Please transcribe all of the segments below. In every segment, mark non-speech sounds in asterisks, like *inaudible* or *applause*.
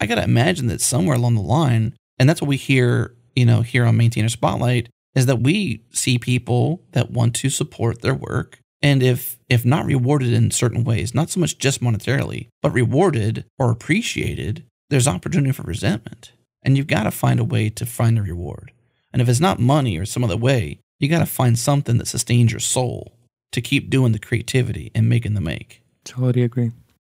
I got to imagine that somewhere along the line, and that's what we hear, you know, here on Maintainer Spotlight, is that we see people that want to support their work. And if if not rewarded in certain ways, not so much just monetarily, but rewarded or appreciated, there's opportunity for resentment. And you've got to find a way to find a reward. And if it's not money or some other way, you got to find something that sustains your soul to keep doing the creativity and making the make. Totally agree.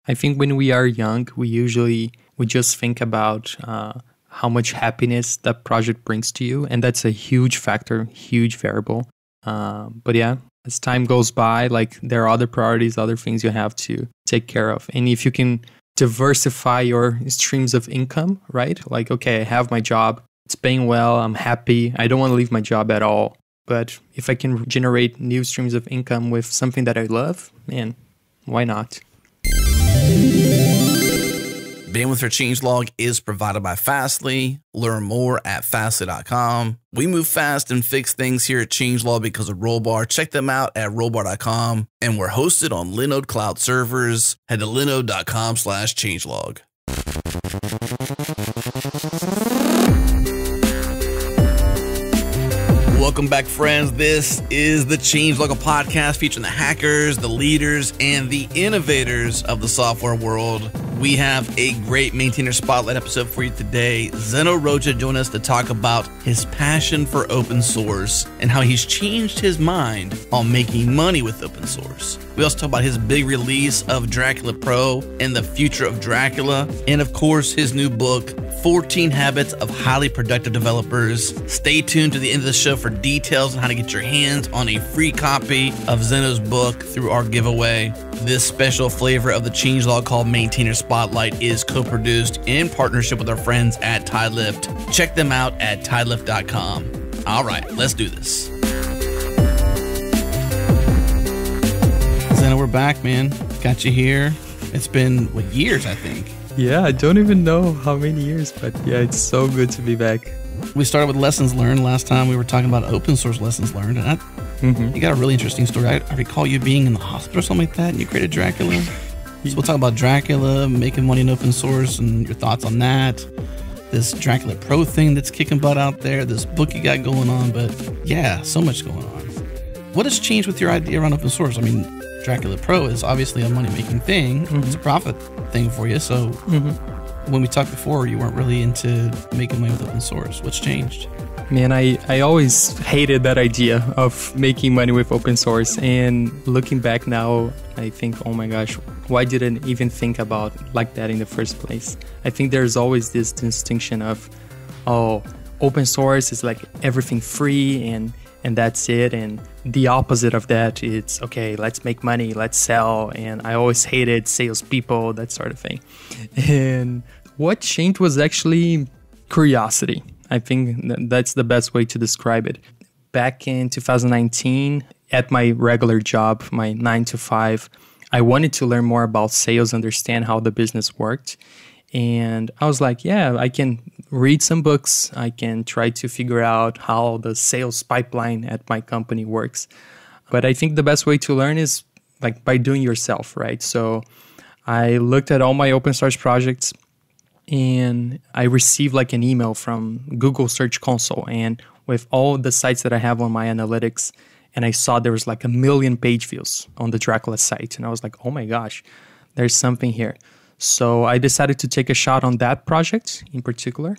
I think when we are young, we usually we just think about uh, how much happiness that project brings to you, and that's a huge factor, huge variable. Uh, but yeah, as time goes by, like there are other priorities, other things you have to take care of, and if you can diversify your streams of income, right? Like, okay, I have my job, it's paying well, I'm happy, I don't want to leave my job at all. But if I can generate new streams of income with something that I love, man, why not? Bandwidth for Changelog is provided by Fastly. Learn more at fastly.com. We move fast and fix things here at Changelog because of Rollbar. Check them out at rollbar.com. And we're hosted on Linode Cloud servers. Head to linode.com slash changelog. Welcome back, friends. This is the Changelog podcast featuring the hackers, the leaders, and the innovators of the software world. We have a great maintainer spotlight episode for you today. Zeno Rocha joined us to talk about his passion for open source and how he's changed his mind on making money with open source. We also talk about his big release of Dracula Pro and the future of Dracula, and of course, his new book, 14 Habits of Highly Productive Developers. Stay tuned to the end of the show for details on how to get your hands on a free copy of Zeno's book through our giveaway. This special flavor of the changelog called Maintainer Spotlight is co produced in partnership with our friends at TideLift. Check them out at tidelift.com. All right, let's do this. Zeno, we're back, man. Got you here. It's been, what, years, I think. Yeah, I don't even know how many years, but yeah, it's so good to be back. We started with lessons learned last time. We were talking about open source lessons learned, and I, mm-hmm. you got a really interesting story. I, I, recall you being in the hospital or something like that, and you created Dracula. so we'll talk about Dracula, making money in open source, and your thoughts on that. This Dracula Pro thing that's kicking butt out there, this book you got going on, but yeah, so much going on. What has changed with your idea around open source? I mean, Dracula Pro is obviously a money making thing. Mm-hmm. It's a profit thing for you. So mm-hmm. when we talked before, you weren't really into making money with open source. What's changed? Man, I, I always hated that idea of making money with open source. And looking back now, I think, oh my gosh, why didn't I even think about like that in the first place? I think there's always this distinction of, oh, open source is like everything free and and that's it. And the opposite of that, it's okay, let's make money, let's sell. And I always hated salespeople, that sort of thing. And what changed was actually curiosity. I think that's the best way to describe it. Back in 2019, at my regular job, my nine to five, I wanted to learn more about sales, understand how the business worked. And I was like, yeah, I can read some books. I can try to figure out how the sales pipeline at my company works. But I think the best way to learn is like by doing yourself, right? So I looked at all my open source projects and I received like an email from Google Search Console and with all the sites that I have on my analytics and I saw there was like a million page views on the Dracula site and I was like, "Oh my gosh, there's something here." So I decided to take a shot on that project in particular.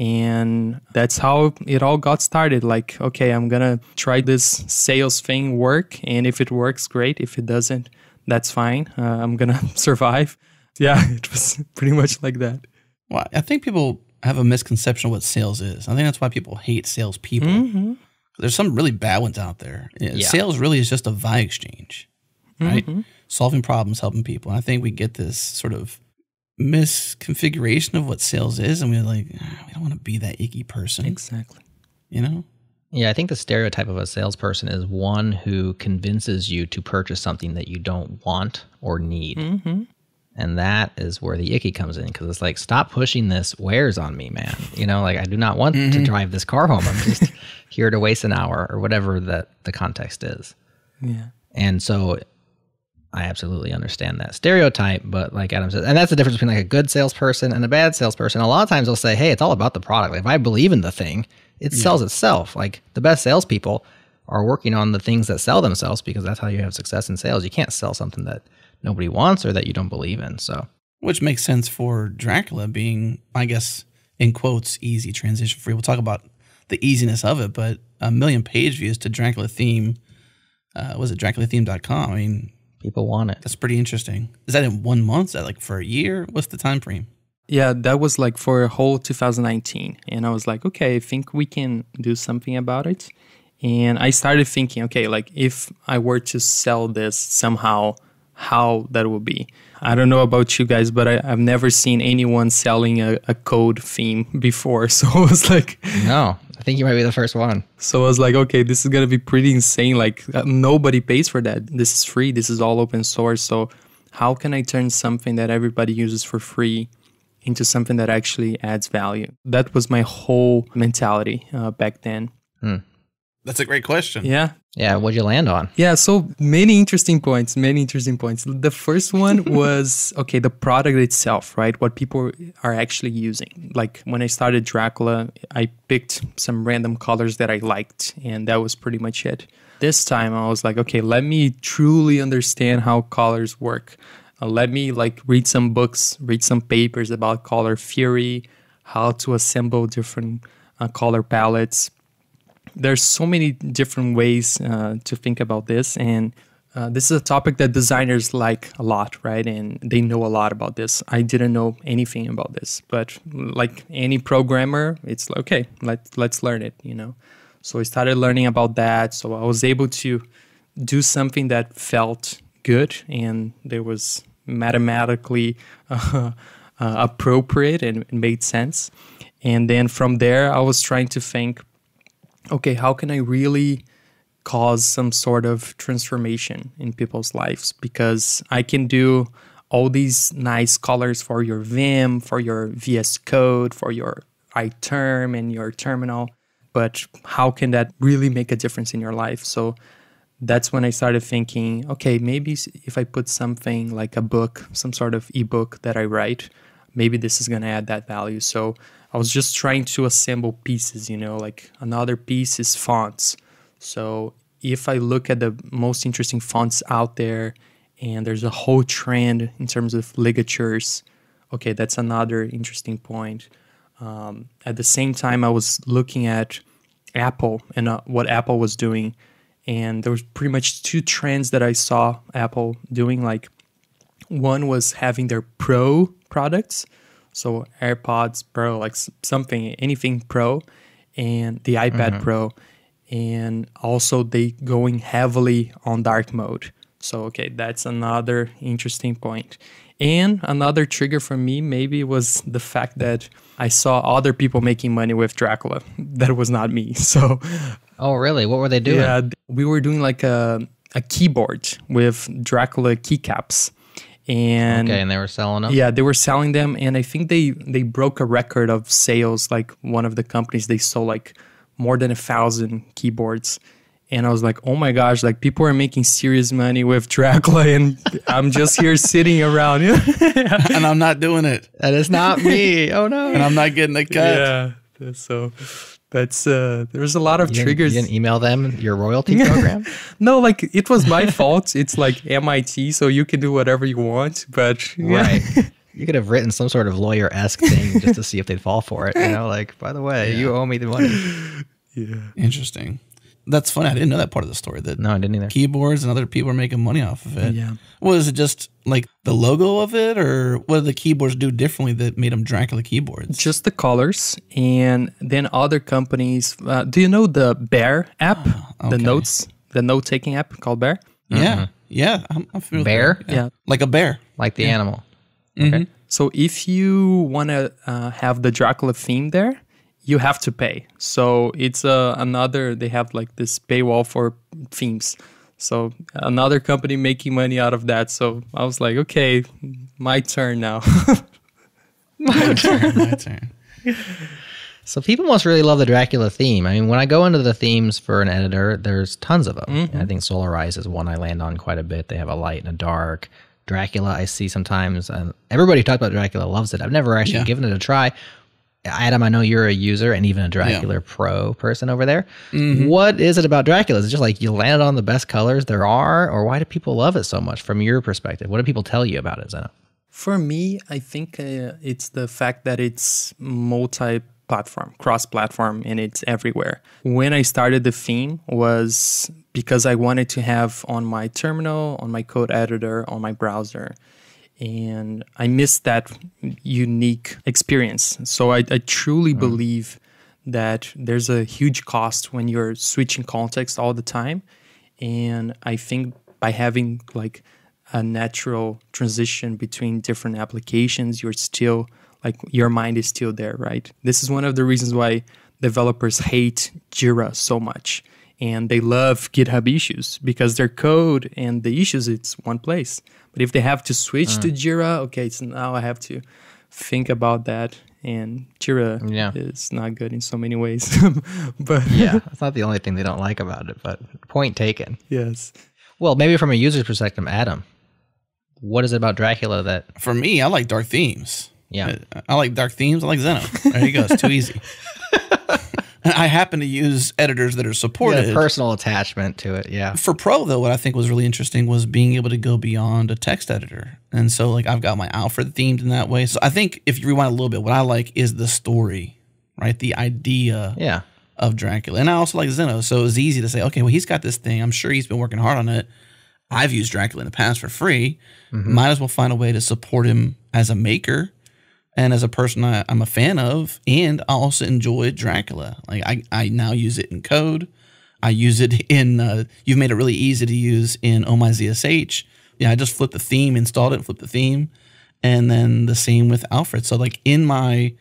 And that's how it all got started. Like, okay, I'm going to try this sales thing work. And if it works, great. If it doesn't, that's fine. Uh, I'm going *laughs* to survive. Yeah, *laughs* it was pretty much like that. Well, I think people have a misconception of what sales is. I think that's why people hate salespeople. Mm-hmm. There's some really bad ones out there. Yeah. Sales really is just a value exchange, right? Mm-hmm solving problems, helping people. And I think we get this sort of misconfiguration of what sales is, and we're like, ah, we don't want to be that icky person. Exactly. You know? Yeah, I think the stereotype of a salesperson is one who convinces you to purchase something that you don't want or need. Mm-hmm. And that is where the icky comes in because it's like, stop pushing this wares on me, man. You know, like I do not want mm-hmm. to drive this car home. I'm just *laughs* here to waste an hour or whatever that the context is. Yeah. And so I absolutely understand that stereotype, but like Adam said, and that's the difference between like a good salesperson and a bad salesperson. A lot of times they'll say, "Hey, it's all about the product. Like, if I believe in the thing, it sells itself." Like the best salespeople are working on the things that sell themselves because that's how you have success in sales. You can't sell something that nobody wants or that you don't believe in. So Which makes sense for Dracula being, I guess, in quotes, easy transition free. We'll talk about the easiness of it, but a million page views to Dracula theme. Uh, was it draculatheme.com? I mean, people want it. that's pretty interesting. Is that in one month? Is that like for a year? What's the time frame? Yeah, that was like for a whole 2019. And I was like, okay, I think we can do something about it. And I started thinking, okay, like if I were to sell this somehow, how that would be. I don't know about you guys, but I, I've never seen anyone selling a, a code theme before. *laughs* So I was like, No, I think you might be the first one. so I was like, okay, this is gonna be pretty insane. Like uh, nobody pays for that. This is free. This is all open source. So how can I turn something that everybody uses for free into something that actually adds value? That was my whole mentality uh, back then. That's a great question. Yeah, Yeah, what'd you land on? yeah, so many interesting points, many interesting points. The first one *laughs* was okay, the product itself, right? What people are actually using. Like when I started Dracula, I picked some random colors that I liked, and that was pretty much it. This time I was like, okay, let me truly understand how colors work. Uh, let me like read some books, read some papers about color theory, how to assemble different uh, color palettes, there's so many different ways uh, to think about this. And uh, this is a topic that designers like a lot right? And they know a lot about this. I didn't know anything about this but like any programmer it's okay let, let's learn it you know? So i started learning about that. So i was able to do something that felt good and there was mathematically *laughs* uh, appropriate and made sense. And then from there i was trying to think okay, how can I really cause some sort of transformation in people's lives? Because I can do all these nice colors for your Vim, for your VS Code, for your iTerm and your terminal, but how can that really make a difference in your life? So that's when I started thinking, okay, maybe if I put something like a book, some sort of ebook that I write, maybe this is going to add that value. So I was just trying to assemble pieces, you know, like another piece is fonts. So if I look at the most interesting fonts out there and there's a whole trend in terms of ligatures, okay, that's another interesting point. Um, at the same time, I was looking at Apple and uh, what Apple was doing. And there was pretty much two trends that I saw Apple doing. Like one was having their Pro products, so AirPods Pro, like something, anything Pro, and the iPad mm-hmm. Pro, and also they going heavily on dark mode. So okay, that's another interesting point. And another trigger for me maybe was the fact that I saw other people making money with Dracula. *laughs* That was not me. *laughs* So Oh, really? What were they doing? Yeah, we were doing like a a keyboard with Dracula keycaps and okay, and they were selling them. Yeah, they were selling them, and I think they they broke a record of sales. Like one of the companies, they sold like more than a thousand keyboards, and I was like, oh my gosh, like people are making serious money with Dracula, and I'm just here *laughs* sitting around, *laughs* and I'm not doing it. That is not me. Oh no, and I'm not getting the cut. Yeah, so that's uh there's a lot of you triggers. didn't, you didn't email them your royalty *laughs* program? no like it was my fault. It's like mit so you can do whatever you want but *laughs* yeah. right. You could have written some sort of lawyer-esque thing just to see if they'd fall for it you *laughs* know? Like by the way yeah. you owe me the money. Yeah. Interesting that's funny. I didn't know that part of the story. That no, I didn't either. Keyboards and other people are making money off of it. Yeah. Was it just like the logo of it, or what did the keyboards do differently that made them Dracula keyboards? Just the colors, and then other companies. Uh, do you know the Bear app? Oh, okay. The notes, the note taking app called Bear. Yeah, mm-hmm. yeah, I'm, I'm. Bear, yeah. yeah. like a bear, like the yeah. animal. Mm-hmm. Okay. So if you want to uh, have the Dracula theme there, you have to pay. So it's uh, another, they have like this paywall for themes. So another company making money out of that. So I was like, okay, my turn now. *laughs* my turn, my turn. So people must really love the Dracula theme. I mean, when I go into the themes for an editor, there's tons of them. Mm-hmm. And I think Solarize is one I land on quite a bit. They have a light and a dark. Dracula, I see sometimes. And everybody who talks about Dracula loves it. I've never actually Yeah. given it a try. Adam, I know you're a user and even a Dracula Pro person over there. Mm-hmm. What is it about Dracula? Is it just like you landed on the best colors there are, or why do people love it so much from your perspective? What do people tell you about it, Zeno? For me, I think uh, it's the fact that it's multi platform, cross platform, and it's everywhere. When I started the theme was because I wanted to have on my terminal, on my code editor, on my browser. And I miss that unique experience. So I, I truly mm. believe that there's a huge cost when you're switching context all the time. And I think by having like a natural transition between different applications, you're still like your mind is still there, right? This is one of the reasons why developers hate Jira so much and they love GitHub issues because their code and the issues it's one place. But if they have to switch to mm. Jira, okay, so now I have to think about that and Jira Yeah. is not good in so many ways. *laughs* but Yeah, that's not the only thing they don't like about it, but point taken. yes. Well, maybe from a user's perspective, Adam, what is it about Dracula that? For me, I like dark themes. Yeah. I, I like dark themes. I like Zeno. There you go. It's too easy. *laughs* I happen to use editors that are supported. a personal attachment to it. Yeah. for Pro though, what I think was really interesting was being able to go beyond a text editor. And so like I've got my Alfred themed in that way. So I think if you rewind a little bit, what I like is the story, right? The idea Yeah. of Dracula. And I also like Zeno. So it was easy to say, okay, well, he's got this thing. I'm sure he's been working hard on it. I've used Dracula in the past for free. Mm-hmm. Might as well find a way to support him as a maker and as a person I, I'm a fan of. And I also enjoy Dracula. Like I, I now use it in code. I use it *laughs* in, uh, you've made it really easy to use in Oh My ZSH. Yeah, I just flipped the theme, installed it, flipped the theme. And then the same with Alfred. So like in my,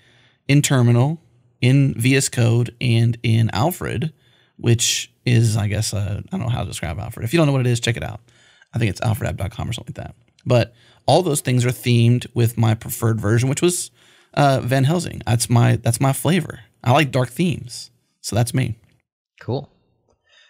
in terminal, in VS Code and in Alfred, which is, I guess, uh, I don't know how to describe Alfred. If you don't know what it is, check it out. I think it's alfredapp.com or something like that. But all those things are themed with my preferred version, which was uh, Van Helsing. That's my that's my flavor. I like dark themes, so that's me. Cool.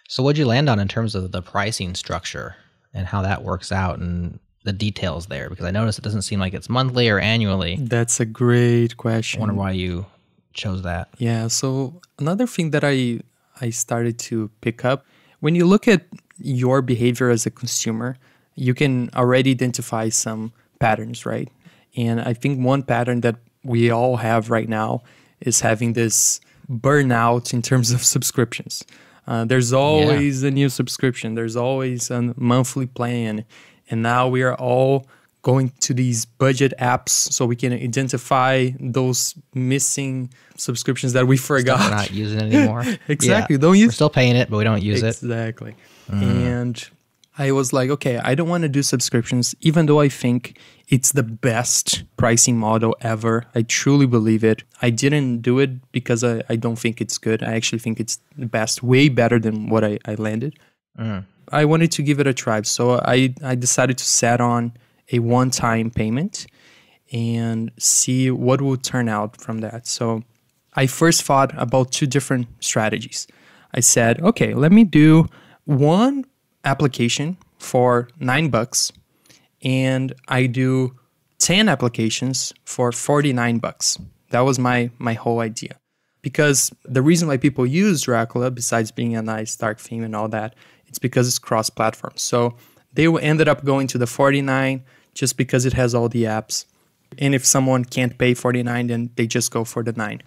So, what'd you land on in terms of the pricing structure and how that works out and the details there? Because I noticed it doesn't seem like it's monthly or annually. That's a great question. I question. wonder why you chose that. Yeah. So another thing that I I started to pick up when you look at your behavior as a consumer, you can already identify some patterns, right? And I think one pattern that we all have right now is having this burnout in terms of *laughs* subscriptions. Uh, there's always a new subscription. There's always a monthly plan, and now we are all going to these budget apps so we can identify those missing subscriptions that we forgot. We're not using it anymore. *laughs* Exactly. Yeah. Don't We're still paying it, but we don't use it. exactly. And I was like, okay, I don't want to do subscriptions, even though I think it's the best pricing model ever. I truly believe it. I didn't do it because I, I don't think it's good. I actually think it's the best, way better than what I, I landed. Mm. I wanted to give it a try. So I, I decided to set on a one time payment and see what will turn out from that. So I first thought about two different strategies. I said, okay, let me do one application for nine bucks, and I do 10 applications for 49 bucks. That was my, my whole idea. Because the reason why people use Dracula, besides being a nice dark theme and all that, it's because it's cross platform. So they will ended up going to the 49 just because it has all the apps. And if someone can't pay 49, then they just go for the 9.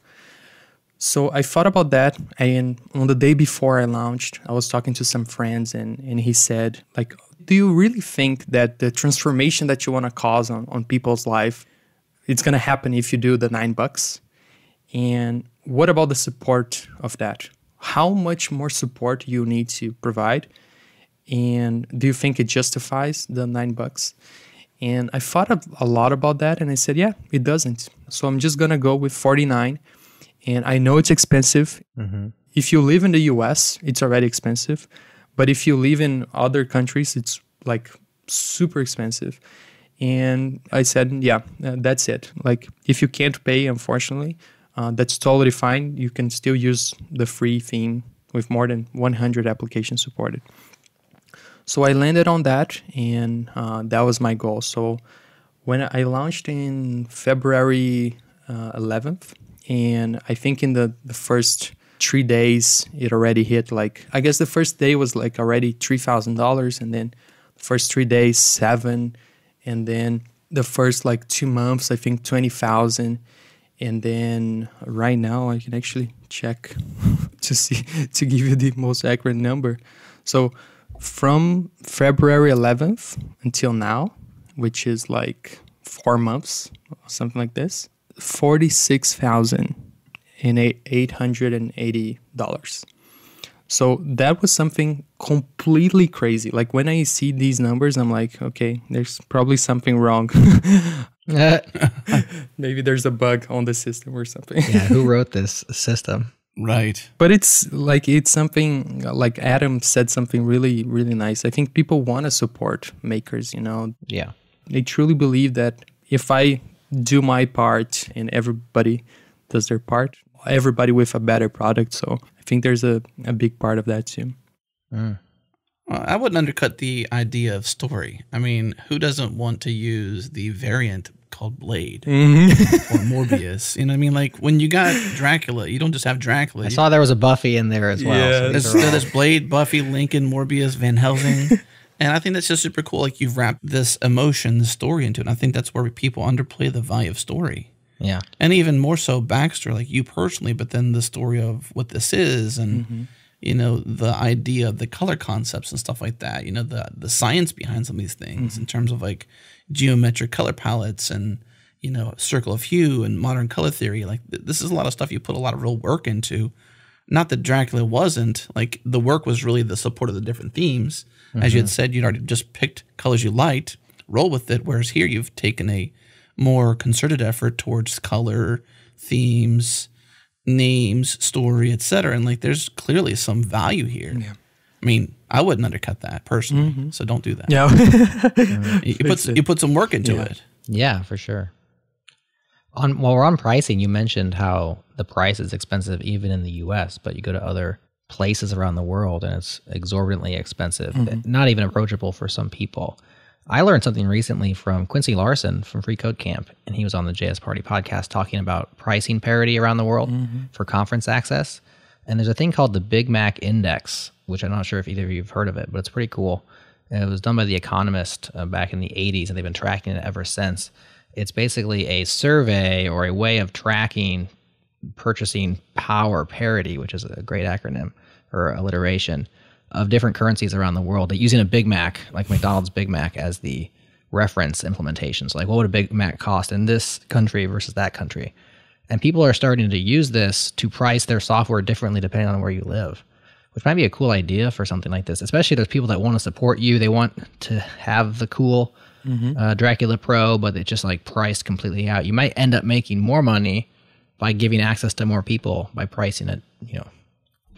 So I thought about that, and on the day before I launched, I was talking to some friends, and and he said, like, do you really think that the transformation that you want to cause on on people's life, it's gonna happen if you do the nine bucks? And what about the support of that? How much more support you need to provide? And do you think it justifies the nine bucks? And I thought a- lot about that, and I said, yeah, it doesn't. So I'm just gonna go with 49 and I know it's expensive. If you live in the US, it's already expensive. But if you live in other countries, it's like super expensive. And I said, yeah, uh, that's it. Like, if you can't pay, unfortunately, uh, that's totally fine. You can still use the free theme with more than 100 applications supported. So I landed on that, and uh, that was my goal. So when I launched in February uh, 11th, and I think in the, the first three days it already hit like I guess the first day was like already three thousand dollars, and then the first three days seven, and then the first like two months I think twenty thousand, and then right now I can actually check *laughs* to see to give you the most accurate number. So from February 11th until now, which is like four months, or something like this, forty-six thousand and eight hundred and eighty dollars. So that was something completely crazy. Like when I see these numbers, I'm like, okay, there's probably something wrong. *laughs* *laughs* Maybe there's a bug on the system or something. yeah, who *laughs* wrote this system? Right. But it's like it's something like Adam said something really really nice. I think people want to support makers, you know. Yeah. They truly believe that if I do my part and everybody does their part, everybody with a better product. So I think there's a, a big part of that too. Mm. Well, I wouldn't undercut the idea of story. I mean, who doesn't want to use the variant called Blade mm-hmm. *laughs* or Morbius? You know what I mean? Like when you got Dracula, you don't just have Dracula. I saw there was a Buffy in there as well. Yeah, so There's, all- there's Blade, Buffy, Lincoln, Morbius, Van Helsing. *laughs* and I think that's just super cool. Like you've wrapped this emotion, the story into it. And I think that's where people underplay the value of story. yeah. And even more so Baxter, like you personally, but then the story of what this is and mm-hmm. you know, the idea of the color concepts and stuff like that, you know, the the science behind some of these things mm-hmm. in terms of like geometric color palettes and you know, circle of hue and modern color theory. Like th- this is a lot of stuff you put a lot of real work into. Not that Dracula wasn't like the work was really the support of the different themes. As you had mm-hmm. said, you'd already just picked colors you liked, roll with it. Whereas here you've taken a more concerted effort towards color, themes, names, story, etc. And like there's clearly some value here. I mean, I wouldn't undercut that personally. Mm-hmm. So don't do that. Yeah. *laughs* *laughs* You, you put you put some work into Yeah. it. Yeah, for sure. On while we're on pricing, you mentioned how the price is expensive even in the U.S., but you go to other places around the world and it's exorbitantly expensive, not even approachable for some people. I learned something recently from Quincy Larson from Free Code Camp, and he was on the JS Party podcast talking about pricing parity around the world for conference access. And there's a thing called the Big Mac Index, which I'm not sure if either of you have heard of it, but it's pretty cool. And it was done by The Economist uh, back in the 80s, and they've been tracking it ever since. It's basically a survey or a way of tracking purchasing power parity, which is a great acronym or alliteration of different currencies around the world, that using a Big Mac, like McDonald's Big Mac, as the reference implementation. So, like, what would a Big Mac cost in this country versus that country? And people are starting to use this to price their software differently depending on where you live, which might be a cool idea for something like this. Especially there's people that want to support you. They want to have the cool uh, Dracula Pro, but it's just like priced completely out. You might end up making more money by giving access to more people by pricing it, you know,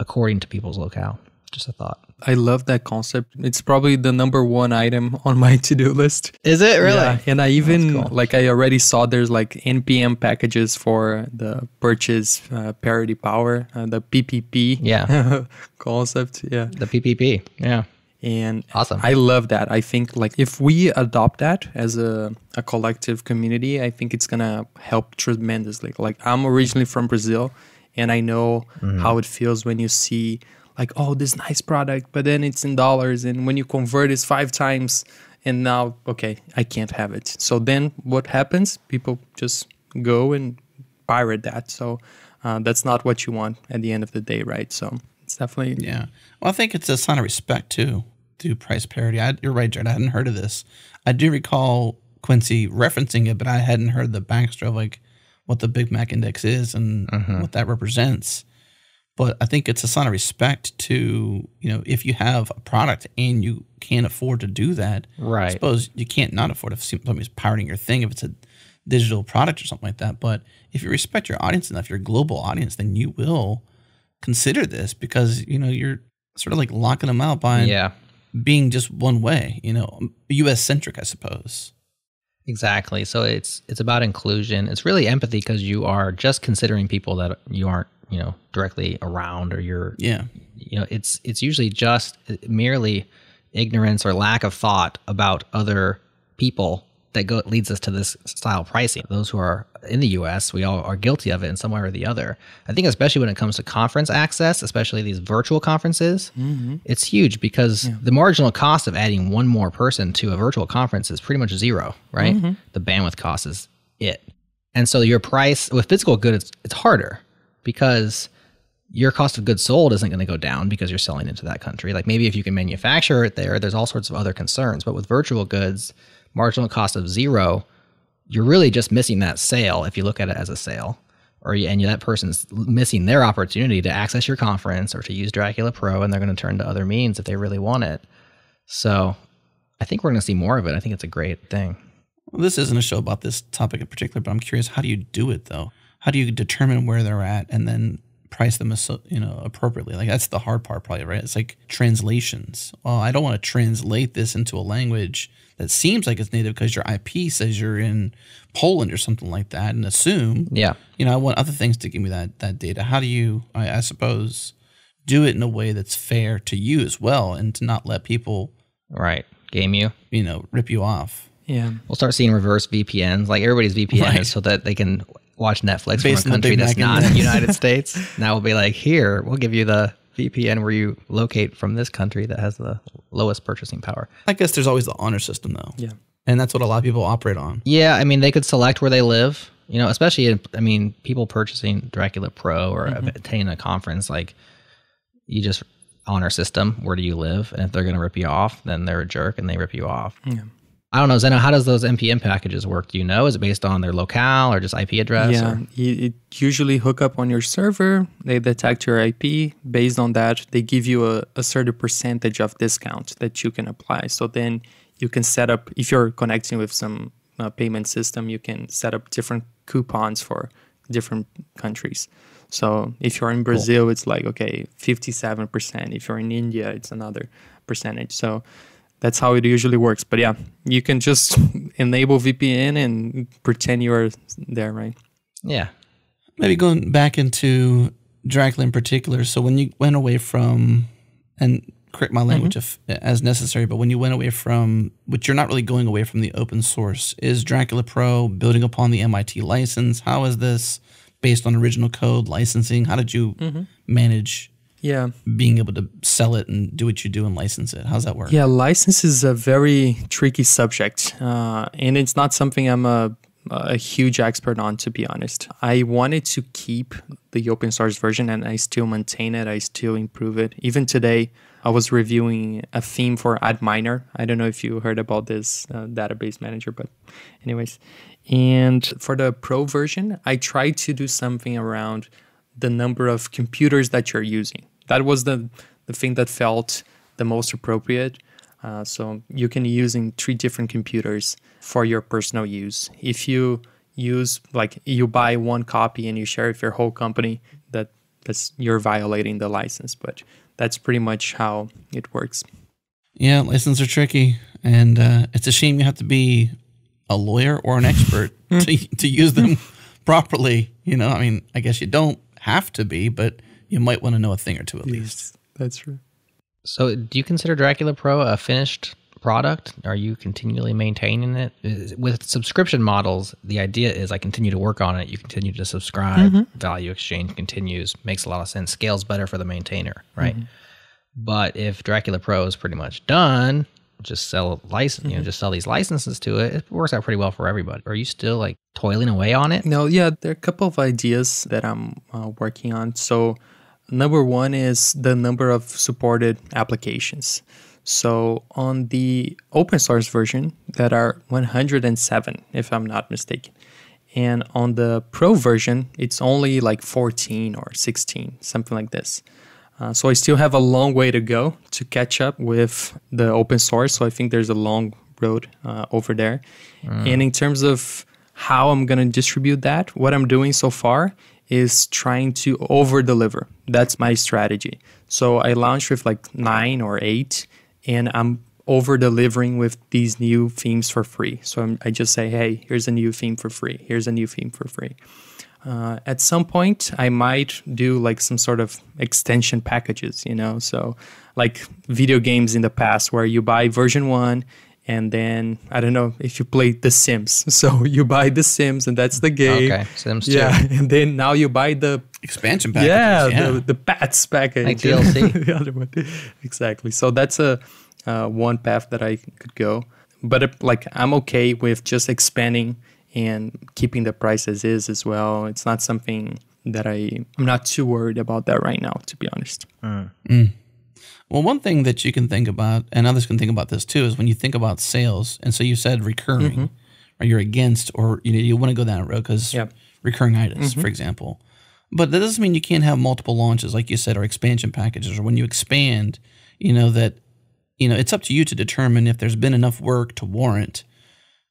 according to people's locale. Just a thought. I love that concept. It's probably the number one item on my *laughs* to-do list. Is it really? Yeah, and I even like I already saw there's like NPM packages for the purchase uh, parity power, uh, the PPP Yeah. *laughs* concept. Yeah, The PPP. Yeah. and Awesome. I love that. I think like if we adopt that as a, a collective community, I think it's gonna help tremendously. Like I'm originally from Brazil, and I know how it feels when you see like oh this nice product, but then it's in dollars, and when you convert it's five times, and now okay I can't have it. So then what happens? People just go and pirate that. So uh, that's not what you want at the end of the day, right? So it's definitely Yeah. Well, I think it's a sign of respect too to price parity. I, you're right, Jared. I hadn't heard of this. I do recall Quincy referencing it, but I hadn't heard the backstory like what the Big Mac Index is and uh-huh. what that represents. But I think it's a sign of respect to you know if you have a product and you can't afford to do that. Right. I suppose you can't not afford if somebody's pirating your thing if it's a digital product or something like that. But if you respect your audience enough, your global audience, then you will consider this because you know you're sort of like locking them out by Yeah. being just one way. You know, U.S. centric, I suppose. Exactly. So it's it's about inclusion. It's really empathy because you are just considering people that you aren't, you know, directly around or you're Yeah. you know, it's it's usually just uh, merely ignorance or lack of thought about other people that go leads us to this style pricing. Those who are in the US, we all are guilty of it in some way or the other. I think especially when it comes to conference access, especially these virtual conferences, mm-hmm. it's huge because the marginal cost of adding one more person to a virtual conference is pretty much zero, right? Mm-hmm. The bandwidth cost is it. And so your price with physical goods, it's harder because your cost of goods sold isn't going to go down because you're selling into that country. Like maybe if you can manufacture it there, there's all sorts of other concerns. But with virtual goods, marginal cost of zero, you're really just missing that sale if you look at it as a sale. Or and that person's missing their opportunity to access your conference or to use Dracula Pro, and they're going to turn to other means if they really want it. So, I think we're going to see more of it. I think it's a great thing. Well, this isn't a show about this topic in particular, but I'm curious, how do you do it though? How do you determine where they're at and then price them as you know appropriately? Like that's the hard part, probably, right? It's like translations. Well, I don't want to translate this into a language that seems like it's native because your IP says you're in Poland or something like that, and assume Yeah. you know I want other things to give me that that data. How do you, I, I suppose, do it in a way that's fair to you as well, and to not let people Right. Game you. you know rip you off? Yeah. We'll start seeing reverse VPNs. Like everybody's VPN Right. is so that they can watch Netflix Based from a country that's not the. United *laughs* States. Now we'll be like, here, we'll give you the VPN where you locate from this country that has the lowest purchasing power. I guess there's always the honor system though. Yeah. And that's what a lot of people operate on. Yeah, I mean, they could select where they live. You know, especially in, I mean, people purchasing Dracula Pro or mm-hmm. attending a conference, like you just honor system. Where do you live? And if they're going to rip you off, then they're a jerk and they rip you off. Yeah. I don't know, Zeno. How does those NPM packages work? Do you know? Is it based on their locale or just IP address? Yeah, you, it usually hook up on your server. They detect your IP. Based on that, they give you a, a certain percentage of discount that you can apply. So then you can set up, if you're connecting with some uh, payment system, you can set up different coupons for different countries. So if you're in Brazil, it's like, okay, 57%. If you're in India, it's another percentage. So that's how it usually works. But yeah, you can just *laughs* enable VPN and pretend you're there, right? yeah. Maybe going back into Dracula in particular. So when you went away from, and correct my language mm-hmm. if as necessary, but when you went away from, which you're not really going away from the open source, is Dracula Pro building upon the MIT license? How is this based on original code licensing? How did you mm-hmm. manage Yeah. being able to sell it and do what you do and license it? How's that work? Yeah, license is a very tricky subject, uh, and it's not something I'm a, a huge expert on, to be honest. I wanted to keep the open source version, and I still maintain it. I still improve it. Even today, I was reviewing a theme for Adminer. I don't know if you heard about this uh, database manager, but anyways. And for the pro version, I tried to do something around the number of computers that you're using. That was the the thing that felt the most appropriate. Uh, so you can use in three different computers for your personal use. If you use like you buy one copy and you share it with your whole company, that that's you're violating the license. But that's pretty much how it works. Yeah, licenses are tricky, and uh, it's a shame you have to be a lawyer or an expert *laughs* to to use them *laughs* properly. You know, I mean, I guess you don't have to be, but you might want to know a thing or two at least. That's true. So, do you consider Dracula Pro a finished product? Are you continually maintaining it? With subscription models, the idea is I continue to work on it. You continue to subscribe. Mm-hmm. Value exchange continues. Makes a lot of sense. Scales better for the maintainer, right? Mm-hmm. But if Dracula Pro is pretty much done, just sell license, you know, mm-hmm. just sell these licenses to it. It works out pretty well for everybody. Are you still like toiling away on it? No, yeah, there are a couple of ideas that I'm uh, working on. So, number one is the number of supported applications. So, on the open source version, that are 107, if I'm not mistaken. And on the pro version, it's only like 14 or 16, something like this. Uh, so I still have a long way to go to catch up with the open source. So I think there's a long road uh, over there. And in terms of how I'm going to distribute that, what I'm doing so far is trying to over deliver. That's my strategy. So I launched with like nine or eight, and I'm over delivering with these new themes for free. So I'm, i just say, hey, here's a new theme for free. Here's a new theme for free. Uh, at some point, I might do like some sort of extension packages, you know, so like video games in the past where you buy version one and then I don't know if you play The Sims. *laughs* So you buy The Sims and that's the game. Okay, Sims 2. Yeah, *laughs* and then now you buy the Expansion packages. yeah, Yeah. the the Pets package. Like *laughs* DLC. the other one. Exactly. So that's a uh, one path that I could go. But uh, like I'm okay with just expanding and keeping the price as is as well. It's not something that I I'm not too worried about that right now, to be honest. Well, one thing that you can think about, and others can think about this too, is when you think about sales. And so you said recurring, mm-hmm. or you're against, or you know you want to go down that road because Yep. recurring items, mm-hmm. for example. But that doesn't mean you can't have multiple launches, like you said, or expansion packages, or when you expand, you know that, you know, it's up to you to determine if there's been enough work to warrant,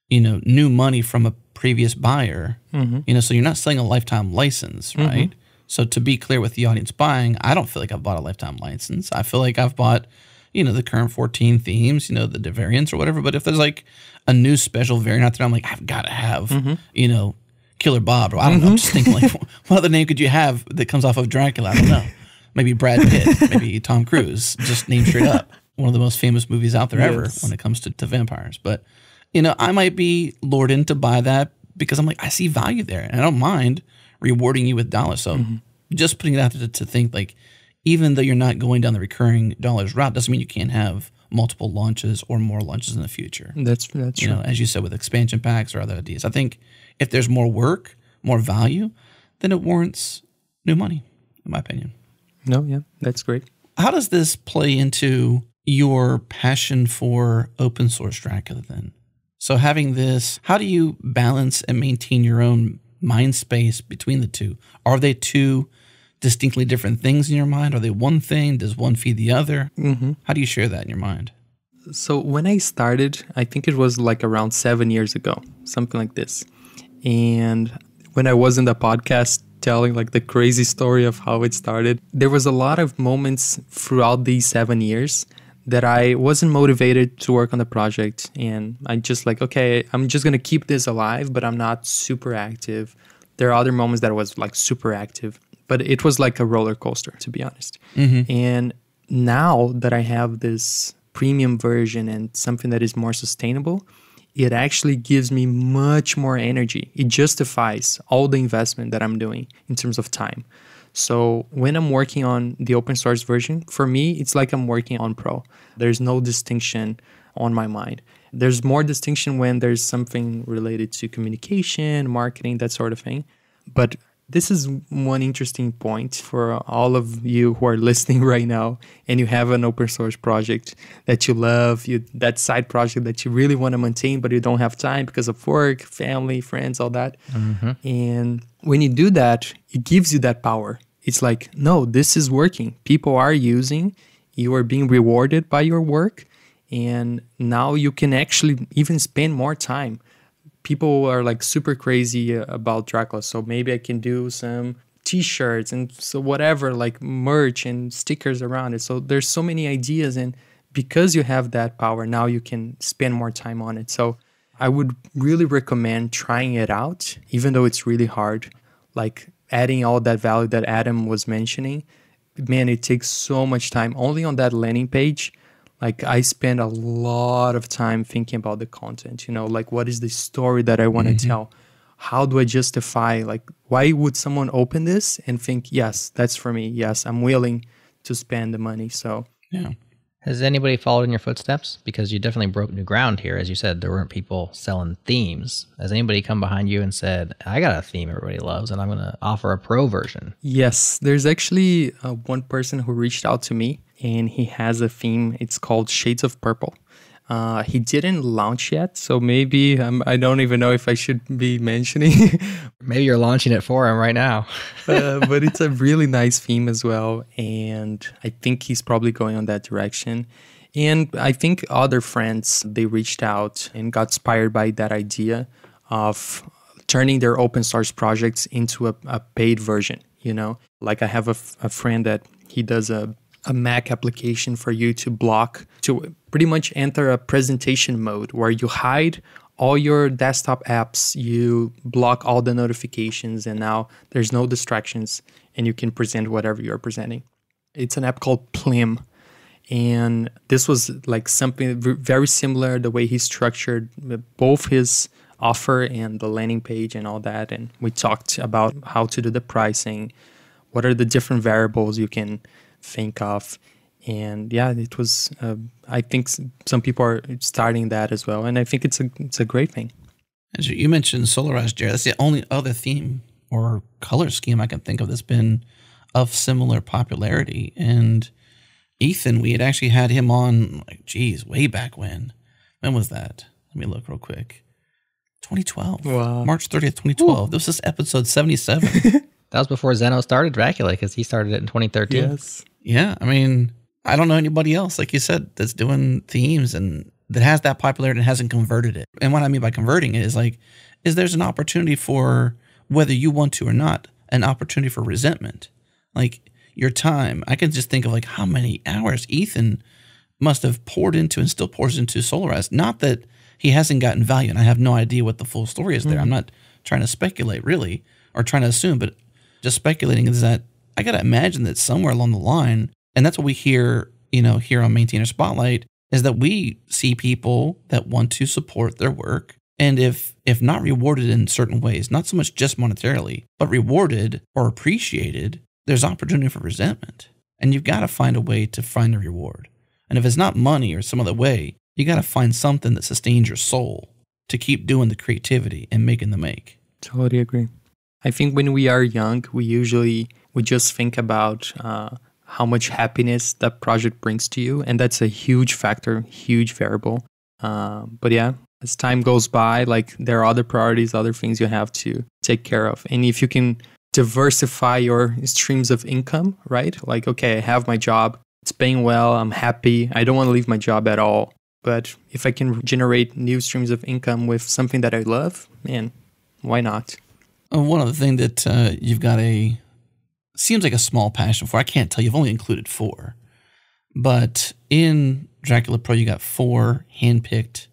you know, new money from a previous buyer. Mm-hmm. You know, so you're not selling a lifetime license, right? So to be clear with the audience buying, I don't feel like I've bought a lifetime license. I feel like I've bought, you know, the current 14 themes, you know, the variants or whatever. But if there's like a new special variant out there, I'm like, I've got to have, mm-hmm. you know, Killer Bob. Or I don't know. I'm just mm-hmm. thinking like, *laughs* *laughs* what other name could you have that comes off of Dracula? I don't know. Maybe Brad Pitt, maybe *laughs* Tom Cruise, just name straight up. One of the most famous movies out there ever when it comes to, to vampires. But, you know, I might be lured in to buy that because I'm like, I see value there and I don't mind rewarding you with dollars. So mm-hmm. just putting it out there to, to think like, even though you're not going down the recurring dollars route, doesn't mean you can't have multiple launches or more launches in the future. That's that's You true. know, as you said with expansion packs or other ideas. I think if there's more work, more value, then it warrants new money, in my opinion. No, yeah, that's great. How does this play into your passion for open source Dracula then? So having this, how do you balance and maintain your own mind space between the two? Are they two distinctly different things in your mind? Are they one thing? Does one feed the other? Mm-hmm. How do you share that in your mind? So when I started, I think it was like around seven years ago, something like this. And when I was in the podcast telling like the crazy story of how it started, there was a lot of moments throughout these seven years that I wasn't motivated to work on the project. And I just like, okay, I'm just gonna keep this alive, but I'm not super active. There are other moments that I was like super active, but it was like a roller coaster, to be honest. Mm-hmm. And now that I have this premium version and something that is more sustainable, it actually gives me much more energy. It justifies all the investment that I'm doing in terms of time. So when I'm working on the open source version, for me, it's like I'm working on pro. There's no distinction on my mind. There's more distinction when there's something related to communication, marketing, that sort of thing. But this is one interesting point for all of you who are *laughs* listening right now and you have an open source project that you love you that side project that you really want to maintain but you don't have time because of work family friends all that mm-hmm. and when you do that it gives you that power it's like no this is working people are using you are being rewarded by your work and now you can actually even spend more time people are like super crazy uh, about Dracula. So maybe I can do some t-shirts and so whatever like merch and stickers around it. So there's so many ideas and because you have that power now you can spend more time on it. So I would really recommend trying it out even though it's really hard. Like adding all that value that Adam was mentioning. Man, it takes so much time only on that landing page like i spend a lot of time thinking about the content you know like what is the story that i want to mm-hmm. tell how do i justify like why would someone open this and think yes that's for me yes i'm willing to spend the money so Yeah. Has anybody followed in your footsteps? Because you definitely broke new ground here. As you said, there weren't people selling themes. Has anybody come behind you and said, I got a theme everybody loves and I'm going to offer a pro version? yes there's actually uh, one person who reached out to me and he has a theme it's called shades of purple uh, he didn't launch yet so maybe um, i don't even know if i should be mentioning. *laughs* Maybe you're launching it for him right now. *laughs* uh, but it's a really nice theme as well and i think he's probably going on that direction. And i think other friends they reached out and got inspired by that idea of turning their open source projects into a, a paid version you know? Like i have a, f- a friend that he does a a Mac application for you to block, to pretty much enter a presentation mode where you hide all your desktop apps, you block all the notifications, and now there's no distractions and you can present whatever you're presenting. It's an app called Plim. And this was like something very similar the way he structured both his offer and the landing page and all that. And we talked about how to do the pricing, what are the different variables you can think of. And yeah, it was. Uh, I think some people are starting that as well, and I think it's a it's a great thing. As you mentioned Solarized, Jared. That's the only other theme or color scheme I can think of that's been of similar popularity. And Ethan, we had actually had him on, like, geez, way back when. When was that? Let me look real quick. 2012. Wow. March 30th, 2012. Ooh. This is episode 77. *laughs* that was before Zeno started Dracula because he started it in 2013. Yes. Yeah. I mean, I don't know anybody else, like you said, that's doing themes and that has that popularity and hasn't converted it. And what I mean by converting it is like, is there's an opportunity for whether you want to or not, an opportunity for resentment. Like your time. I can just think of like how many hours Ethan must have poured into and still pours into Solarized. Not that he hasn't gotten value, and I have no idea what the full story is there. Mm-hmm. I'm not trying to speculate really or trying to assume, but just speculating is that I got to imagine that somewhere along the line, and that's what we hear, you know, here on Maintainer Spotlight, is that we see people that want to support their work. And if if not rewarded in certain ways, not so much just monetarily, but rewarded or appreciated, there's opportunity for resentment. And you've got to find a way to find a reward. And if it's not money or some other way, you got to find something that sustains your soul to keep doing the creativity and making the make. Totally agree. I think when we are young, we usually we just think about uh, how much happiness that project brings to you, and that's a huge factor, huge variable. Uh, but yeah, as time goes by, like there are other priorities, other things you have to take care of, and if you can diversify your streams of income, right? Like, okay, I have my job, it's paying well, I'm happy, I don't want to leave my job at all. But if I can generate new streams of income with something that I love, man, why not? Uh, one other thing that uh, you've got a seems like a small passion for. I can't tell. You've only included four, but in Dracula Pro, you got four handpicked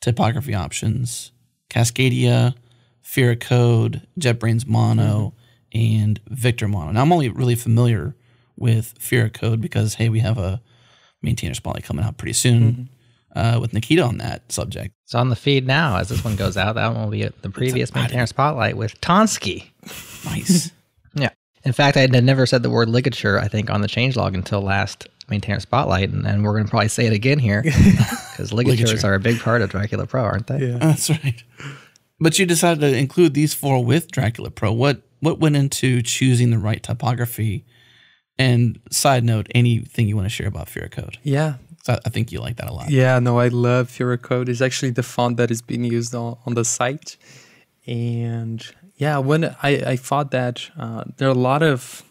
typography options: Cascadia, Fira Code, JetBrains Mono, and Victor Mono. Now I'm only really familiar with Fira Code because hey, we have a maintainer spotlight coming out pretty soon mm-hmm. uh, with Nikita on that subject. It's on the feed now as this one goes out. That one will be the previous maintainer spotlight with Tonsky. Nice. *laughs* yeah. In fact, I had never said the word ligature, I think, on the changelog until last maintainer spotlight, and, and we're going to probably say it again here *laughs* because ligatures ligature. are a big part of Dracula Pro, aren't they? Yeah, that's right. But you decided to include these four with Dracula Pro. What what went into choosing the right typography? And side note, anything you want to share about Fira Code? Yeah. So I think you like that a lot. Yeah, no, I love Fira Code. It's actually the font that is being used on, on the site. And yeah, when I, I thought that uh, there are a lot of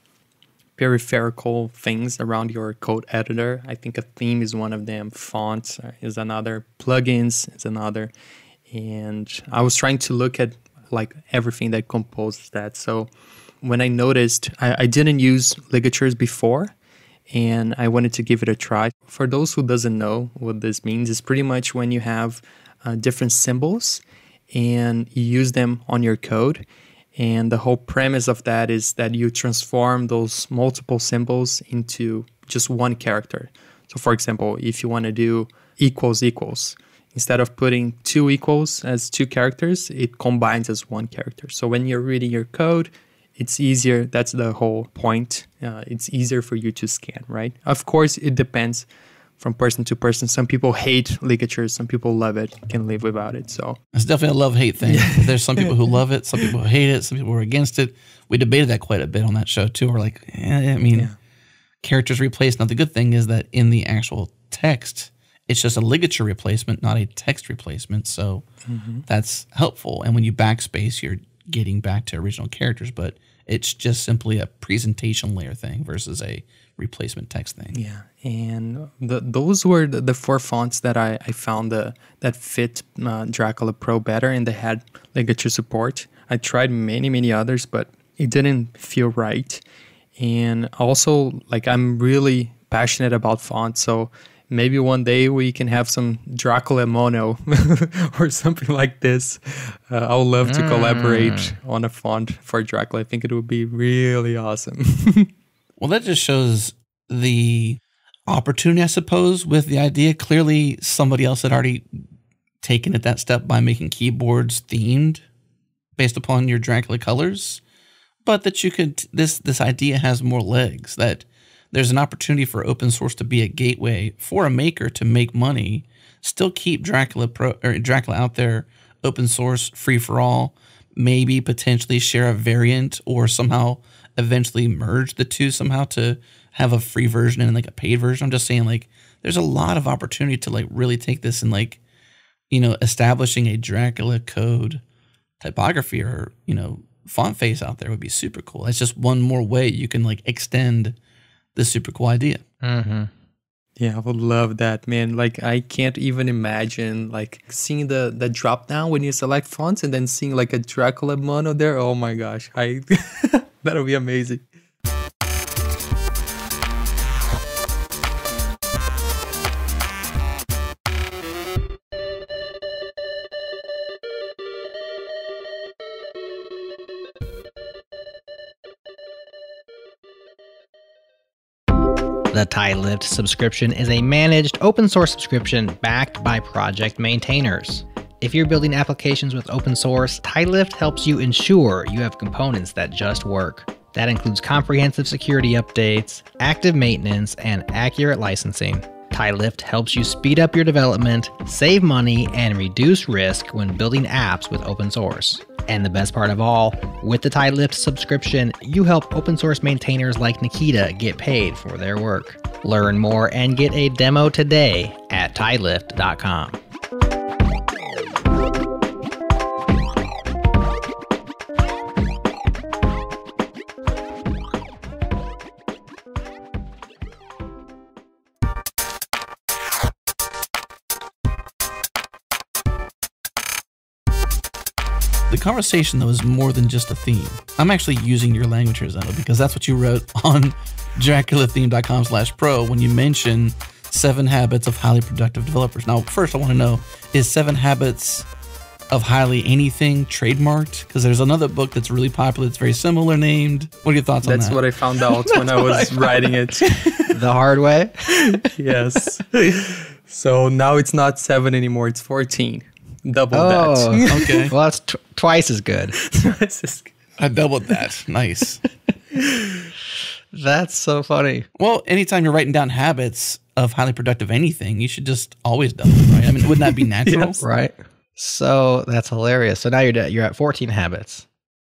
peripheral things around your code editor. I think a theme is one of them, fonts is another, plugins is another. And I was trying to look at like everything that composes that. So when I noticed, I, I didn't use ligatures before and I wanted to give it a try. For those who doesn't know what this means, it's pretty much when you have uh, different symbols and you use them on your code. And the whole premise of that is that you transform those multiple symbols into just one character. So, for example, if you want to do equals equals, instead of putting two equals as two characters, it combines as one character. So when you're reading your code, it's easier. That's the whole point. Uh, it's easier for you to scan, right? Of course, it depends from person to person. Some people hate ligatures, some people love it, can live without it. So it's definitely a love hate thing. *laughs* There's some people who love it, some people who hate it, some people are against it. We debated that quite a bit on that show too. We're like, eh, I mean, yeah. characters replaced. Now the good thing is that in the actual text, it's just a ligature replacement, not a text replacement. So mm-hmm. that's helpful. And when you backspace, you're getting back to original characters, but it's just simply a presentation layer thing versus a replacement text thing. Yeah, and the, those were the, the, four fonts that I, I found the, that fit uh, Dracula Pro better, and they had ligature support. I tried many many others, but it didn't feel right. And also, like I'm really passionate about fonts. So maybe one day we can have some Dracula mono *laughs* or something like this. Uh, I would love to collaborate Mm. on a font for Dracula. I think it would be really awesome. *laughs* Well, that just shows the opportunity, I suppose, with the idea. Clearly, somebody else had already taken it that step by making keyboards themed based upon your Dracula colors, but that you could this this idea has more legs. That there's an opportunity for open source to be a gateway for a maker to make money, still keep Dracula pro or Dracula out there, open source, free for all. Maybe potentially share a variant or somehow eventually merge the two somehow to have a free version and like a paid version. I'm just saying like there's a lot of opportunity to like really take this and like you know establishing a Dracula code typography or you know font face out there would be super cool. It's just one more way you can like extend this super cool idea. Mm-hmm. Yeah, I would love that, man. Like I can't even imagine like seeing the the drop down when you select fonts and then seeing like a Dracula mono there. Oh my gosh. I *laughs* that'll be amazing. The Tidelift subscription is a managed open source subscription backed by project maintainers. If you're building applications with open source, Tidelift helps you ensure you have components that just work. That includes comprehensive security updates, active maintenance, and accurate licensing. Tidelift helps you speed up your development, save money, and reduce risk when building apps with open source. And the best part of all, with the Tidelift subscription, you help open source maintainers like Nikita get paid for their work. Learn more and get a demo today at Tidelift.com. conversation though is more than just a theme. I'm actually using your language here, Zeno, because that's what you wrote *laughs* on draculatheme.com slash pro when you mention seven habits of highly productive developers. Now, first I want to know, is seven habits of highly anything trademarked? Because there's another book that's really popular that's very similar named. What are your thoughts on that? That's what I found out *laughs* when I was writing it. The hard way? *laughs* yes. So now it's not seven anymore, it's 14. Double Oh, that. *laughs* okay. *laughs* well, that's t- twice as good. *laughs* This is- I doubled that. nice. That's so funny. Well, anytime you're writing down habits of highly productive anything, you should just always double, right? I mean, wouldn't that be natural? Yes. Right. So that's hilarious. So now you're you're at 14 habits.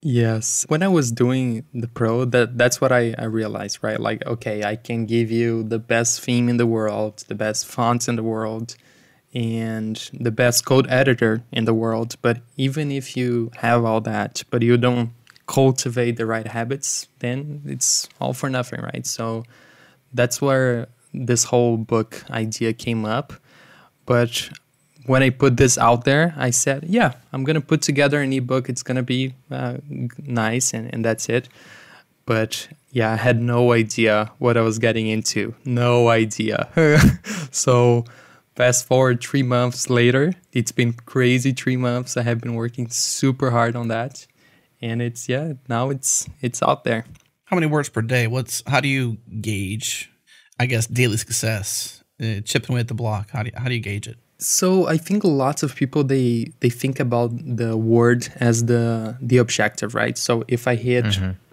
Yes. When I was doing the pro, that that's what I, I realized, right? Like, okay, I can give you the best theme in the world, the best fonts in the world, and the best code editor in the world. But even if you have all that, but you don't cultivate the right habits, then it's all for nothing, right? So that's where this whole book idea came up. But when I put this out there, I said, yeah, I'm going to put together an ebook. It's going to be uh, nice, and, and that's it. But yeah, I had no idea what I was getting into. No idea. *laughs* so, fast forward three months later, it's been crazy three months. I have been working super hard on that. And it's, yeah, now it's it's out there. How many words per day? What's how do you gauge? I guess daily success, uh, chipping away at the block. How do you, how do you gauge it? So I think lots of people they they think about the word as the the objective, right? So if I hit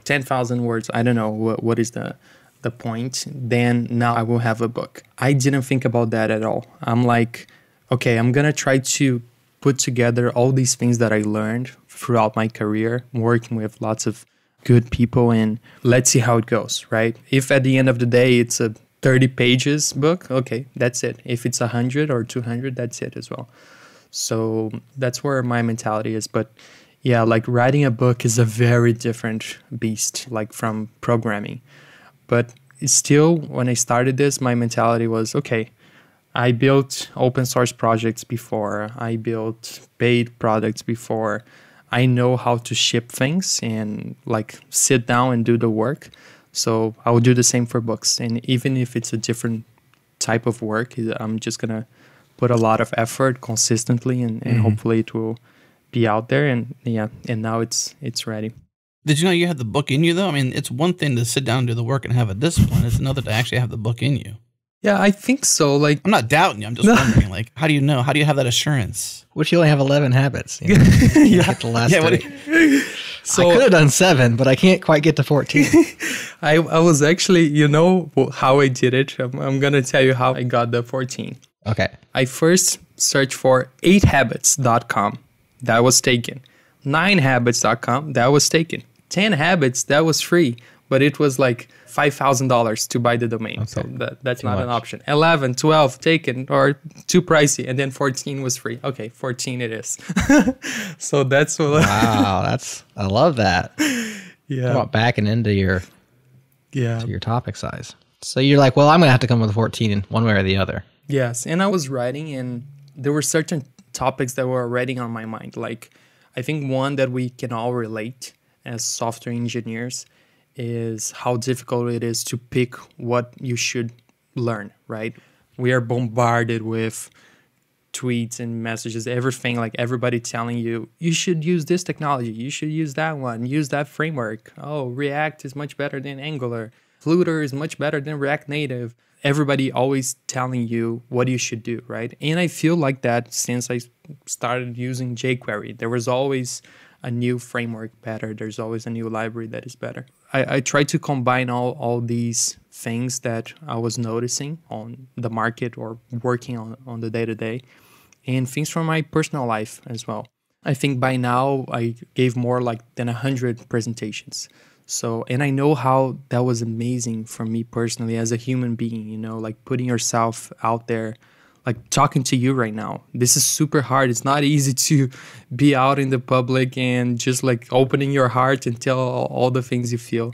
ten thousand words, I don't know what what is the the point. Then now I will have a book. I didn't think about that at all. I'm like, okay, I'm gonna try to put together all these things that I learned throughout my career, working with lots of good people, and let's see how it goes, right? If at the end of the day it's a 30 pages book, okay, that's it. If it's 100 or 200, that's it as well. So that's where my mentality is. But yeah, like writing a book is a very different beast, like from programming. But still, when I started this, my mentality was okay, I built open source projects before, I built paid products before. I know how to ship things and like sit down and do the work. So I will do the same for books. And even if it's a different type of work, I'm just going to put a lot of effort consistently and, and mm-hmm. hopefully it will be out there. And yeah, and now it's it's ready. Did you know you had the book in you though? I mean, it's one thing to sit down and do the work and have a discipline. It's another to actually have the book in you. Yeah, I think so. Like, I'm not doubting you. I'm just *laughs* wondering, like, how do you know? How do you have that assurance? Which you only have 11 habits. You *laughs* know? yeah. the last yeah, three. *laughs* so I could have done seven, but I can't quite get to 14. I, I was actually, you know, how I did it. I'm, I'm going to tell you how I got the 14. Okay. I first searched for 8habits.com. That was taken. 9habits.com. That was taken. 10 habits. That was free. But it was like $5,000 to buy the domain. Okay. So that, that's too not much. an option. 11, 12 taken or too pricey. And then 14 was free. Okay, 14 it is. *laughs* so that's what. wow, *laughs* that's, I love that. Yeah. About backing into your, yeah, to your topic size. So you're like, well, I'm going to have to come with 14 in one way or the other. Yes. And I was writing and there were certain topics that were already on my mind. Like, I think one that we can all relate as software engineers is how difficult it is to pick what you should learn, right? We are bombarded with tweets and messages, everything like everybody telling you, you should use this technology, you should use that one, use that framework. Oh, React is much better than Angular, Flutter is much better than React Native. Everybody always telling you what you should do, right? And I feel like that since I started using jQuery. There was always a new framework better. There's always a new library that is better. I, I try to combine all, all these things that I was noticing on the market or working on, on the day to day and things from my personal life as well. I think by now I gave more like than a hundred presentations. So, and I know how that was amazing for me personally as a human being, you know, like putting yourself out there like talking to you right now. This is super hard. It's not easy *laughs* to be out in the public and just like opening your heart and tell all the things you feel.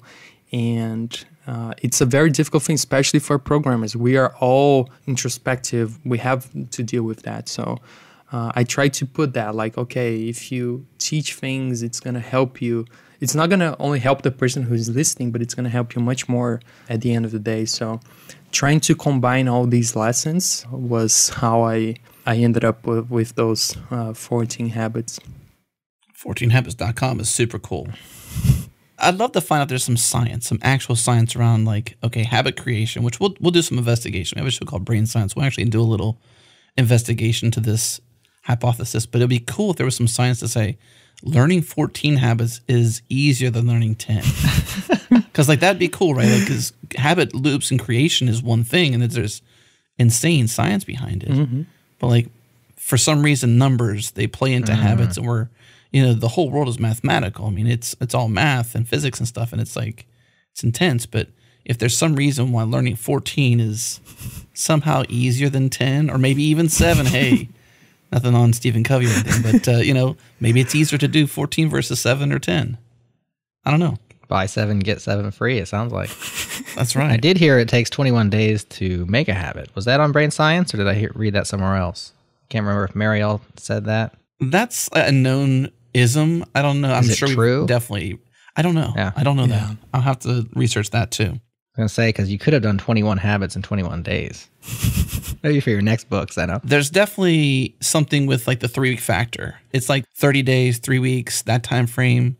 And uh, it's a very difficult thing, especially for programmers. We are all introspective. We have to deal with that. So uh, I try to put that like, okay, if you teach things, it's gonna help you. It's not gonna only help the person who's listening, but it's gonna help you much more at the end of the day. So trying to combine all these lessons was how I I ended up with, with those uh, 14 habits. 14habits.com is super cool. I'd love to find out there's some science, some actual science around like okay, habit creation, which we'll we'll do some investigation. We have a show called Brain Science. We'll actually do a little investigation to this hypothesis, but it'd be cool if there was some science to say learning 14 habits is easier than learning 10 *laughs* because like that'd be cool right? Like because habit loops and creation is one thing and there's insane science behind it. Mm-hmm. but like for some reason numbers they play into mm-hmm. habits and we're you know the whole world is mathematical. I mean it's it's all math and physics and stuff and it's like it's intense. But if there's some reason why learning 14 is somehow easier than 10 or maybe even 7 hey Nothing on Stephen Covey or anything, but uh, you know, maybe it's easier to do 14 versus 7 or 10. I don't know. Buy seven, get seven free, it sounds like. That's right. I did hear it takes 21 days to make a habit. Was that on Brain Science or did I hear, read that somewhere else? Can't remember if Mireille said that. That's a known ism. I don't know. Is I'm sure true? definitely. I don't know. Yeah. I don't know yeah. that. I'll have to research that too. I was gonna say because you could have done 21 habits in 21 days. *laughs* Maybe for your next books, I know. There's definitely something with like the three week factor. It's like 30 days, three weeks, that time frame.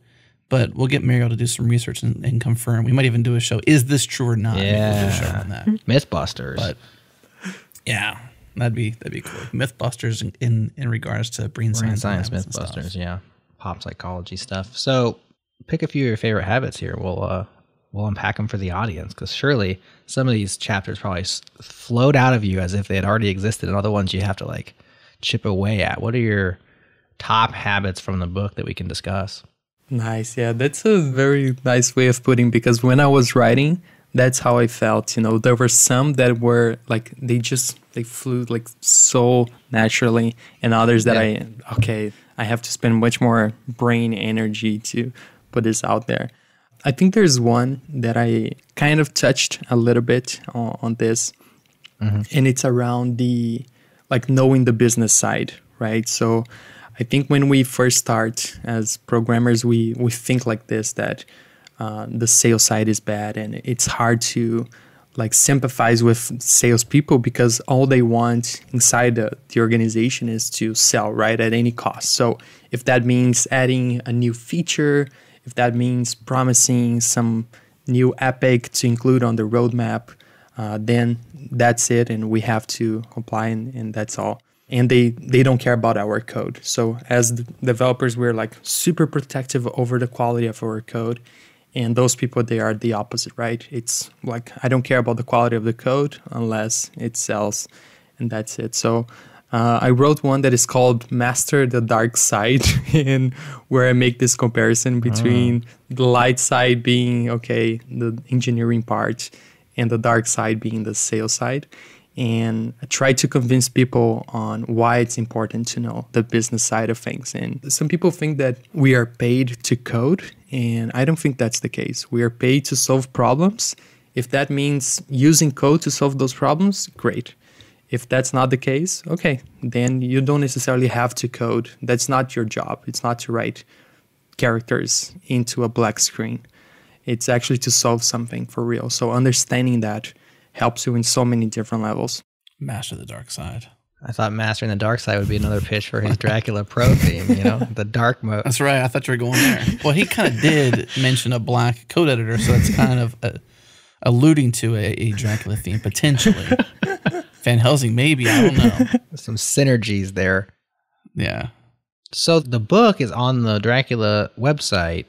But we'll get Mireille to do some research and, and, confirm. We might even do a show. Is this true or not? Yeah, we'll Mythbusters. But yeah, that'd be that'd be cool. Mythbusters in in, in regards to brain, brain science, science Mythbusters. Yeah, pop psychology stuff. So pick a few of your favorite habits here. We'll uh, we'll unpack them for the audience because surely some of these chapters probably flowed out of you as if they had already existed, and other ones you have to like chip away at. What are your top habits from the book that we can discuss? Nice. Yeah, that's a very nice way of putting because when I was writing, that's how I felt. You know, there were some that were like they just they flew like so naturally, and others that yeah. I okay, I have to spend much more brain energy to put this out there. I think there's one that I kind of touched a little bit on, on this, mm-hmm. and it's around the like knowing the business side, right? So I think when we first start as programmers, we we think like this that uh, the sales side is bad, and it's hard to like sympathize with salespeople because all they want inside the, the organization is to sell right at any cost. So if that means adding a new feature, if that means promising some new epic to include on the roadmap, uh, then that's it, and we have to comply, and, and that's all. And they they don't care about our code. So as developers, we're like super protective over the quality of our code and those people they are the opposite right it's like i don't care about the quality of the code unless it sells and that's it so uh, i wrote one that is called master the dark side *laughs* and where i make this comparison between oh. the light side being okay the engineering part and the dark side being the sales side and I try to convince people on why it's important to know the business side of things. And some people think that we are paid to code, and I don't think that's the case. We are paid to solve problems. If that means using code to solve those problems, great. If that's not the case, okay, then you don't necessarily have to code. That's not your job. It's not to write characters into a black screen. It's actually to solve something for real. So understanding that helps you in so many different levels. Master the dark side. I thought mastering the dark side would be another pitch for his Dracula Pro theme, you know, the dark mode. That's right. I thought you were going there. Well, he kind of did mention a black code editor, so that's kind of a, alluding to a, a, Dracula theme potentially. Van Helsing, maybe. I don't know. *laughs* Some synergies there. Yeah. So the book is on the Dracula website.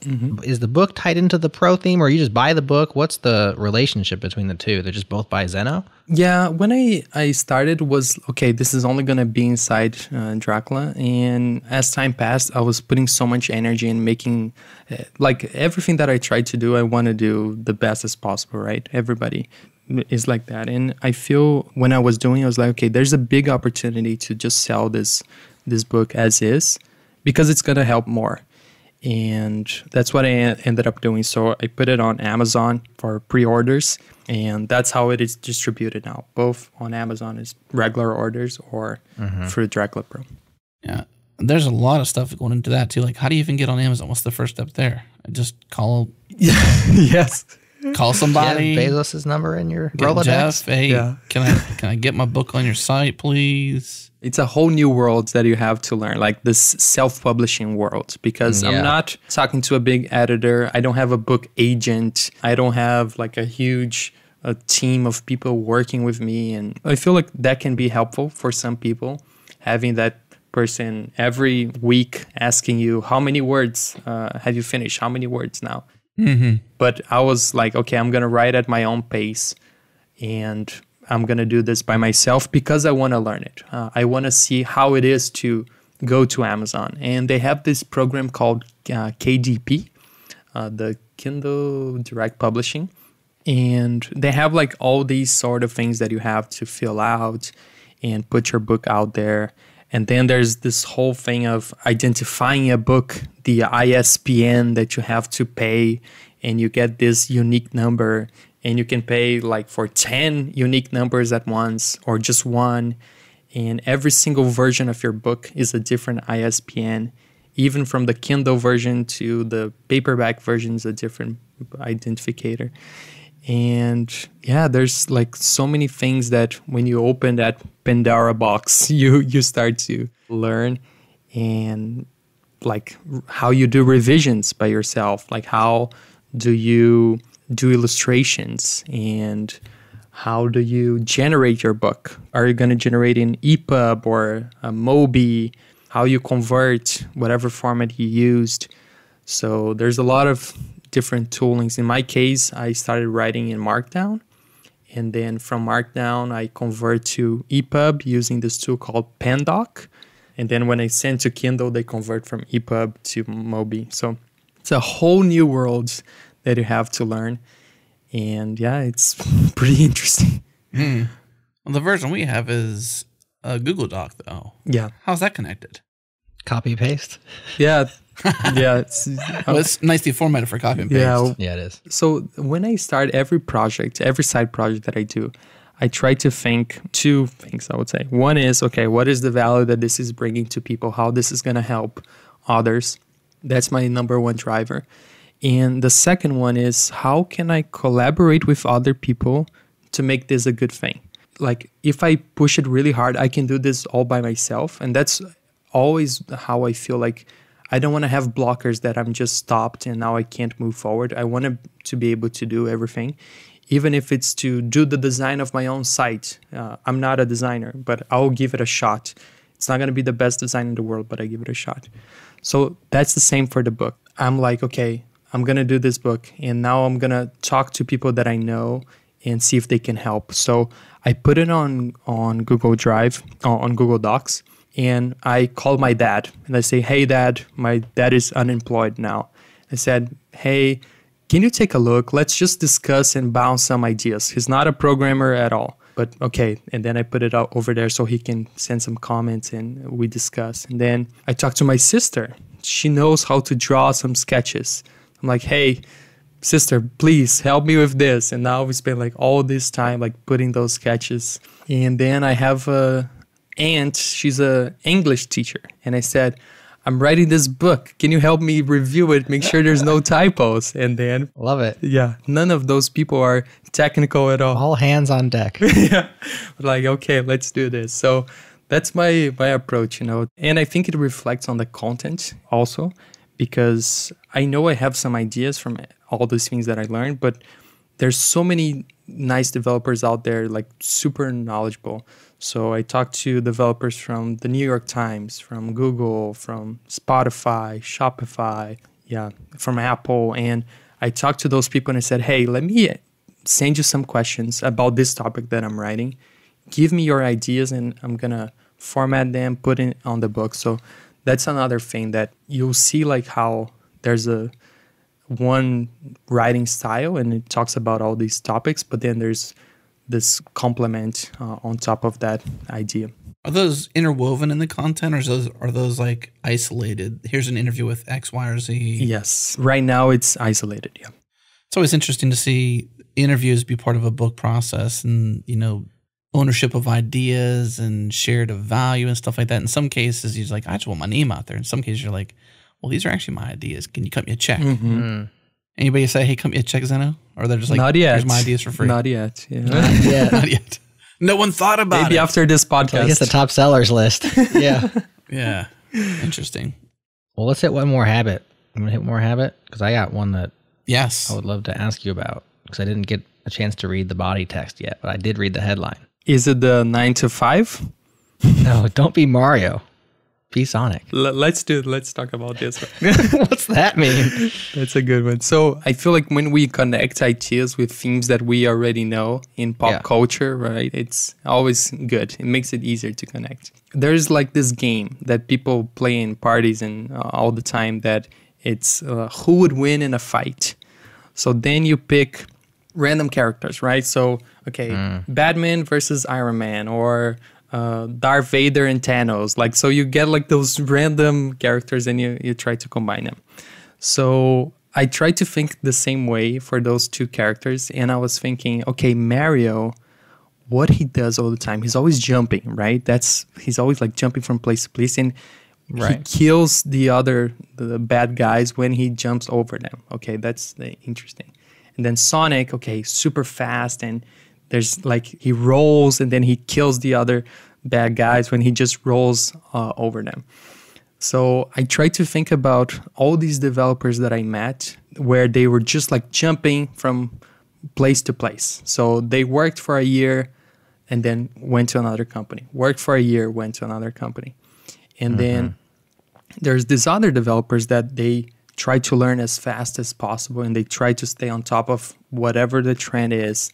Mm-hmm. Is the book tied into the pro theme, or you just buy the book? What's the relationship between the two? They're just both by Zeno. Yeah, when I I started was okay. This is only gonna be inside uh, Dracula, and as time passed, I was putting so much energy in making, uh, like everything that I tried to do, I want to do the best as possible. Right? Everybody is like that, and I feel when I was doing, I was like, okay, there's a big opportunity to just sell this this book as is because it's gonna help more and that's what I ended up doing. So I put it on Amazon for pre-orders, and that's how it is distributed now, both on Amazon as regular orders or mm-hmm. through Dracula Pro. Yeah, there's a lot of stuff going into that too. Like, how do you even get on Amazon? What's the first step there? I just call. *laughs* yes. Call somebody. Bezos's number in your Rolodex. Jeff, hey, yeah. can I can I get my book on your site, please? it's a whole new world that you have to learn like this self-publishing world because yeah. i'm not talking to a big editor i don't have a book agent i don't have like a huge a team of people working with me and i feel like that can be helpful for some people having that person every week asking you how many words uh, have you finished how many words now mm-hmm. but i was like okay i'm gonna write at my own pace and I'm going to do this by myself because I want to learn it. Uh, I want to see how it is to go to Amazon. And they have this program called uh, KDP, uh, the Kindle Direct Publishing. And they have like all these sort of things that you have to fill out and put your book out there. And then there's this whole thing of identifying a book, the ISBN that you have to pay, and you get this unique number and you can pay like for 10 unique numbers at once or just one. And every single version of your book is a different ISBN even from the Kindle version to the paperback version is a different identifier and yeah there's like so many things that when you open that Pandora box *laughs* you you start to learn and like how you do revisions by yourself like how do you do illustrations and how do you generate your book? Are you going to generate in EPUB or a Mobi? How you convert whatever format you used? So there's a lot of different toolings. In my case, I started writing in Markdown. And then from Markdown, I convert to EPUB using this tool called Pandoc. And then when I send to Kindle, they convert from EPUB to Mobi. So it's a whole new world that you have to learn. And yeah, it's *laughs* pretty interesting. Mm. Well, the version we have is a Google Doc, though. Yeah. How's that connected? Copy paste. Yeah. yeah. It's, *laughs* well, it's nicely formatted for copy and paste. Yeah. Yeah, it is. So when I start every project, every side project that I do, I try to think two things, I would say. One is, okay, what is the value that this is bringing to people? How this is going to help others? That's my number one driver. And the second one is how can I collaborate with other people to make this a good thing? Like if I push it really hard, I can do this all by myself. And that's always how I feel like I don't want to have blockers that I'm just stopped and now I can't move forward. I want to, be able to do everything, even if it's to do the design of my own site. Uh, I'm not a designer, but I'll give it a shot. It's not going to be the best design in the world, but I give it a shot. So that's the same for the book. I'm like, okay, I'm going to do this book and now I'm going to talk to people that I know and see if they can help. So I put it on on Google Drive, uh, on Google Docs and I call my dad and I say, Hey, dad, my dad is unemployed now. I said, Hey, can you take a look? Let's just discuss and bounce some ideas. He's not a programmer at all, but okay. And then I put it out over there so he can send some comments and we discuss. And then I talk to my sister. She knows how to draw some sketches. I'm like, Hey, sister, please help me with this. And now we spend like all this time like putting those sketches. And then I have a, aunt, she's a English teacher, and I said, I'm writing this book. Can you help me review it? Make sure there's no typos. And then, Love it. yeah, none of those people are technical at all. All hands on deck. *laughs* yeah, like okay, let's do this. So that's my my approach, you know, and I think it reflects on the content also, because I know I have some ideas from all those things that I learned, but there's so many nice developers out there, like super knowledgeable. So I talked to developers from the New York Times, from Google, from Spotify, Shopify, yeah, from Apple, and I talked to those people and I said, "Hey, let me send you some questions about this topic that I'm writing. Give me your ideas, and I'm gonna format them, put it on the book." So that's another thing that you'll see, like how there's a one writing style and it talks about all these topics, but then there's this complement uh, on top of that idea. Are those interwoven in the content, or is those are those like isolated? Here's an interview with X, Y, or Z. Yes, right now it's isolated. Yeah, It's always interesting to see interviews be part of a book process, and you know, ownership of ideas and shared of value and stuff like that. In some cases, he's like, I just want my name out there. In some cases, you're like, well, these are actually my ideas. Can you cut me a check? Mm. Anybody say, hey, cut me a check, Zeno? Or they're just like, not yet. here's my ideas for free. Not yet. Yeah. *laughs* Yeah. Not yet. No one thought about Maybe it. after this podcast. I guess the top sellers list. *laughs* yeah. yeah. Interesting. Well, let's hit one more habit. I'm gonna hit more habit because I got one that Yes. I would love to ask you about because I didn't get a chance to read the body text yet, but I did read the headline. Is it the nine to five? No, don't be Mario. Be Sonic. L- let's do. Let's talk about this. *laughs* What's that mean? That's a good one. So I feel like when we connect ideas with themes that we already know in pop Yeah. culture, right? It's always good. It makes it easier to connect. There's like this game that people play in parties and uh, all the time that it's uh, who would win in a fight. So then you pick random characters, right? So okay, Batman versus Iron Man or uh, Darth Vader and Thanos. Like so you get like those random characters and you you try to combine them. So I tried to think the same way for those two characters, and I was thinking, okay, Mario, what he does all the time, he's always jumping, right? That's he's always like jumping from place to place, and Right. he kills the other the bad guys when he jumps over them. Okay, that's interesting. And then Sonic, okay, super fast, and there's like he rolls, and then he kills the other bad guys when he just rolls uh, over them. So I tried to think about all these developers that I met where they were just like jumping from place to place. So they worked for a year and then went to another company. Worked for a year, went to another company. And then there's these other developers that they try to learn as fast as possible and they try to stay on top of whatever the trend is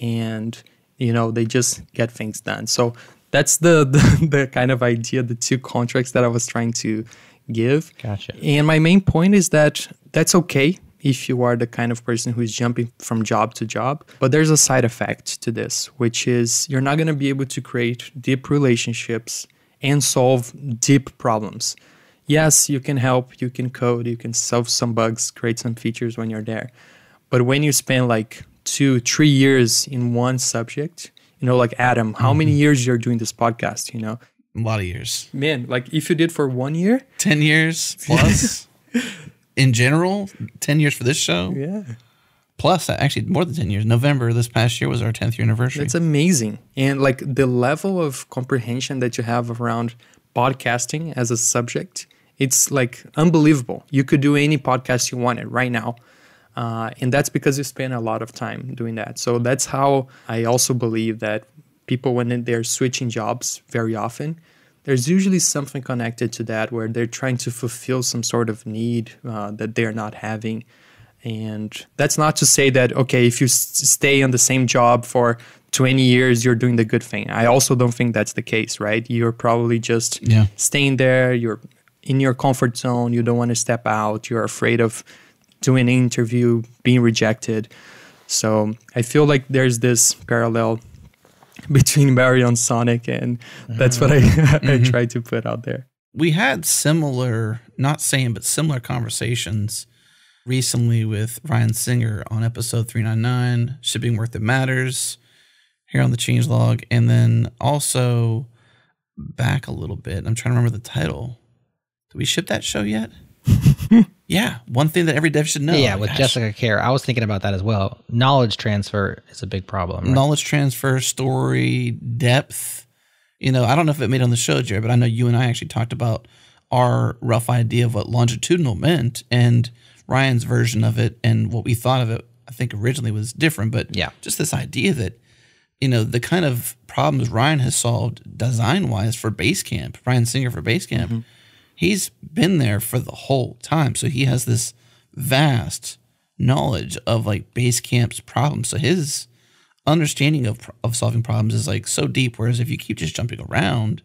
and you know they just get things done so that's the, *laughs* the the kind of idea the two contracts that i was trying to give Gotcha. and my main point is that that's okay if you are the kind of person who is jumping from job to job. But there's a side effect to this, which is you're not going to be able to create deep relationships and solve deep problems. Yes, you can help, you can code, you can solve some bugs, create some features when you're there. But when you spend like two, three years in one subject, you know, like Adam, how many years you're doing this podcast, you know? A lot of years. Man, like if you did for one year, 10 years plus. *laughs* in general, 10 years for this show. Yeah. Plus, uh, actually, more than 10 years. November this past year was our 10th year anniversary. That's amazing. And like the level of comprehension that you have around podcasting as a subject, it's like unbelievable. You could do any podcast you wanted right now. Uh, and that's because you spend a lot of time doing that. So that's how I also believe that people, when they're switching jobs very often, there's usually something connected to that where they're trying to fulfill some sort of need uh, that they're not having. And that's not to say that, okay, if you s- stay on the same job for 20 years, you're doing the good thing. I also don't think that's the case, right? You're probably just Yeah. staying there. You're in your comfort zone. You don't want to step out. You're afraid of doing an interview, being rejected. So I feel like there's this parallel between *laughs* Mario and Sonic, and that's what I, *laughs* I mm-hmm. try to put out there. we had similar, not same, but similar conversations recently with Ryan Singer on episode 399, Shipping Work That Matters, here on the Change Log. And then also back a little bit, I'm trying to remember the title. Did we ship that show yet? *laughs* yeah, one thing that every dev should know. yeah, with Gosh. Jessica Kerr, I was thinking about that as well. Knowledge transfer is a big problem. right? knowledge transfer, story, depth. You know, I don't know if it made on the show, Jared, but I know you and I actually talked about our rough idea of what longitudinal meant and Ryan's version of it and what we thought of it. I think originally was different, but Yeah. just this idea that you know the kind of problems Ryan has solved design wise for Basecamp, Ryan Singer for Basecamp, mm-hmm. He's been there for the whole time, so he has this vast knowledge of like Basecamp's problems. So his understanding of of solving problems is like so deep. Whereas if you keep just jumping around,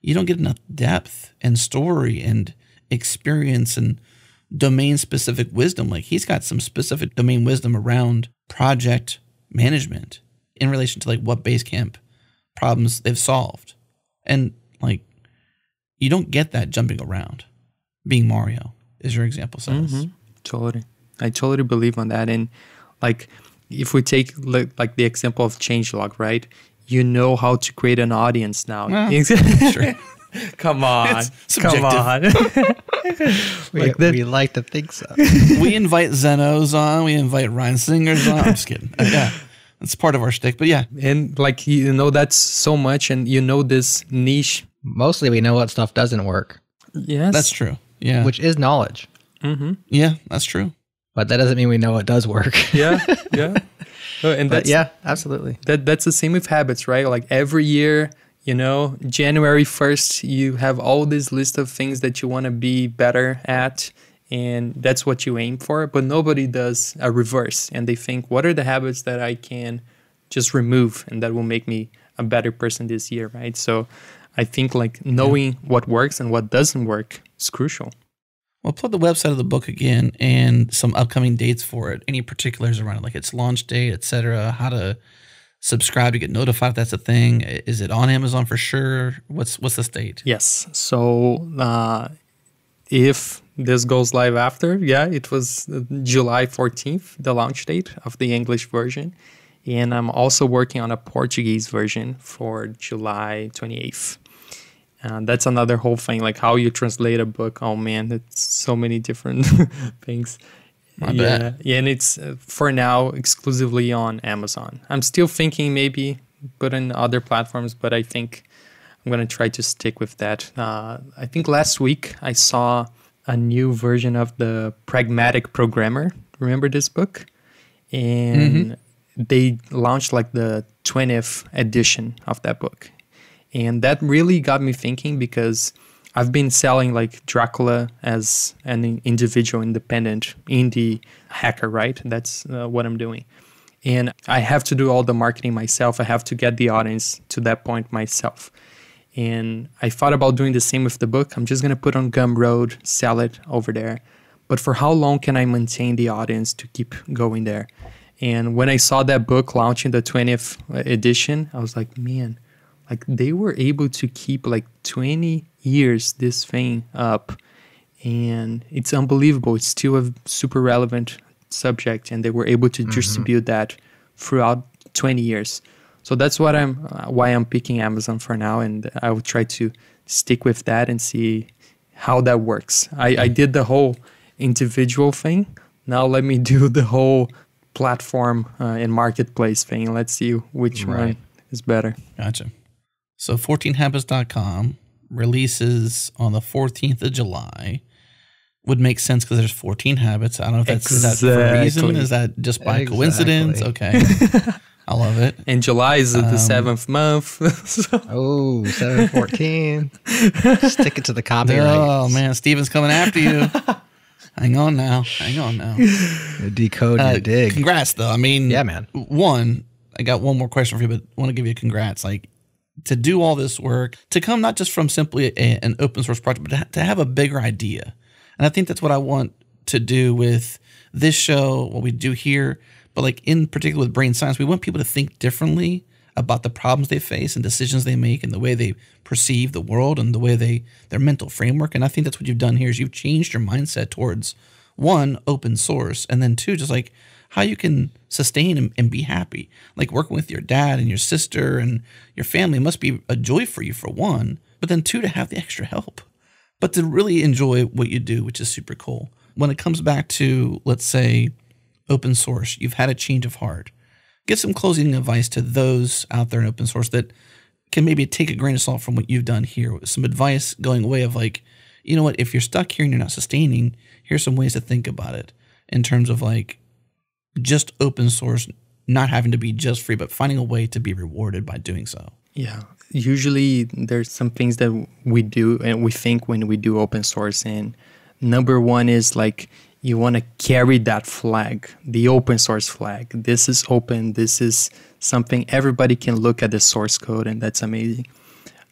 you don't get enough depth and story and experience and domain specific wisdom. Like he's got some specific domain wisdom around project management in relation to like what Basecamp problems they've solved. And you don't get that jumping around. Being Mario, as your example says. Totally. I totally believe on that. And like, if we take like, like the example of changelog, right? You know how to create an audience now. *laughs* Sure. Come on. It's Come on. *laughs* we, like that- we like to think so. *laughs* we invite Zenos on, we invite Ryan Singers on. I'm just kidding. Uh, yeah. That's part of our stick. But yeah, and like, you know, that's so much. And you know, this niche. Mostly we know what stuff doesn't work, Yes. that's true. Yeah. which is knowledge. Mm-hmm. yeah, that's true. But that doesn't mean we know what does work. *laughs* yeah. Yeah. Oh, and but that's, yeah, absolutely. that that's the same with habits, right? Like every year, you know, January 1st, you have all this list of things that you want to be better at and that's what you aim for, but nobody does a reverse and they think what are the habits that I can just remove and that will make me a better person this year, right? So I think like knowing what works and what doesn't work is crucial. Well, plug the website of the book again and some upcoming dates for it. Any particulars around it, like its launch date, etc. How to subscribe to get notified if that's a thing. Is it on Amazon for sure? What's what's the date? Yes. So uh, if this goes live after, yeah, it was uh, July 14th, the launch date of the English version. And I'm also working on a Portuguese version for July 28th. Uh, that's another whole thing, like how you translate a book. Oh man, it's so many different *laughs* things. I yeah, yeah, and it's uh, for now exclusively on Amazon. I'm still thinking maybe put in other platforms, but I think I'm gonna try to stick with that. Uh, I think last week I saw a new version of the Pragmatic Programmer. Remember this book? And they launched like the 20th edition of that book, and that really got me thinking because I've been selling like Dracula as an individual, independent indie hacker, right? That's uh, what I'm doing. And I have to do all the marketing myself. I have to get the audience to that point myself. And I thought about doing the same with the book. I'm just going to put on Gumroad, sell it over there. But for how long can I maintain the audience to keep going there? And when I saw that book launching the 20th edition, I was like, man, like they were able to keep like 20 years this thing up and it's unbelievable it's still a super relevant subject and they were able to distribute that throughout 20 years so that's what i'm uh, why i'm picking amazon for now and i will try to stick with that and see how that works i, I did the whole individual thing. Now let me *laughs* do the whole platform uh, and marketplace thing. Let's see which Right. one is better. Gotcha. So 14habits.com releases on the 14th of July. Would make sense because there's 14 habits. I don't know if that's is that for a reason. Is that just by Exactly. coincidence? Okay. *laughs* I love it. And July is Um, the seventh month. *laughs* so Oh, 714. Stick it to the copyright. Oh man, Steven's coming after you. *laughs* Hang on now. Hang on now. Decode Uh, your dig. Congrats though. I mean, Yeah, man. One, I got one more question for you, but I want to give you a congrats. Like to do all this work, to come not just from simply a, an open source project, but to, ha- to have a bigger idea. And I think that's what I want to do with this show, what we do here, but like in particular with brain science, we want people to think differently about the problems they face and decisions they make and the way they perceive the world and the way they their mental framework. And I think that's what you've done here is you've changed your mindset towards one, open source, and then two, just like how you can sustain and, and be happy. Like working with your dad and your sister and your family must be a joy for you for one, but then two, to have the extra help but to really enjoy what you do, which is super cool. When it comes back to, let's say, open source, you've had a change of heart. Give some closing advice to those out there in open source that can maybe take a grain of salt from what you've done here. Some advice going away of like, you know what, if you're stuck here and you're not sustaining, here's some ways to think about it in terms of like just open source, not having to be just free, but finding a way to be rewarded by doing so. Yeah. Usually there's some things that we do and we think when we do open source. And number one is like you want to carry that flag, the open source flag. This is open. This is something everybody can look at the source code, and that's amazing.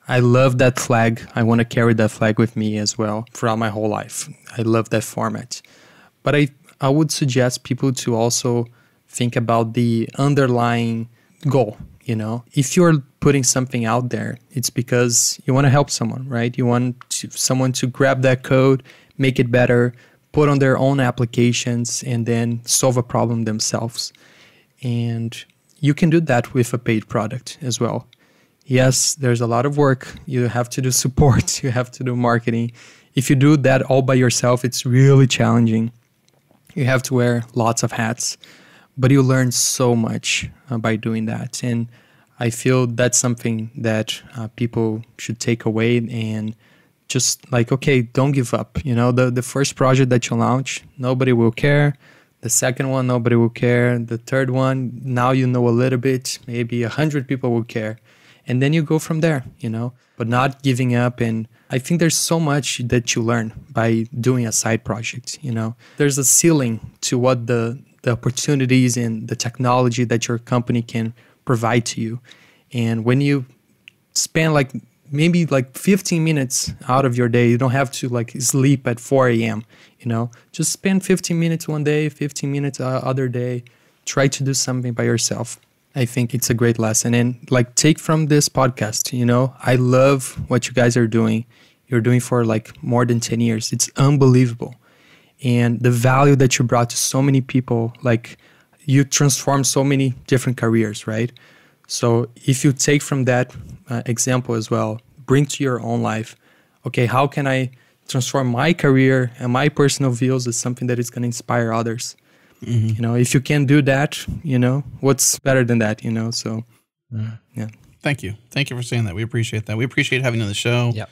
I love that flag. I want to carry that flag with me as well throughout my whole life. I love that format. But I, I would suggest people to also think about the underlying goal. You know, if you're putting something out there, it's because you want to help someone, right? You want to, someone to grab that code, make it better, put on their own applications, and then solve a problem themselves. And you can do that with a paid product as well yes, there's a lot of work. You have to do *laughs* support, you have to do marketing. If you do that all by yourself, it's really challenging. You have to wear lots of hats, but you learn so much uh, by doing that. And I feel that's something that uh, people should take away and just like, okay, don't give up. You know, the, the first project that you launch, nobody will care. The second one, nobody will care. The third one, now you know a little bit, maybe a hundred people will care and then you go from there you know but not giving up and i think there's so much that you learn by doing a side project you know? There's a ceiling to what the the opportunities and the technology that your company can provide to you. And when you spend like maybe like 15 minutes out of your day you don't have to like sleep at 4 a.m you know? Just spend 15 minutes one day 15 minutes other day. Try to do something by yourself. I think it's a great lesson. And like, take from this podcast, you know, I love what you guys are doing. You're doing for like more than 10 years. It's unbelievable. And the value that you brought to so many people, like, you transformed so many different careers, right? So, if you take from that uh, example as well, bring to your own life, okay, how can I transform my career and my personal views as something that is going to inspire others? you know if you can do that you know what's better than that you know so yeah Thank you. Thank you for saying that. We appreciate that. We appreciate having you on the show. Yep.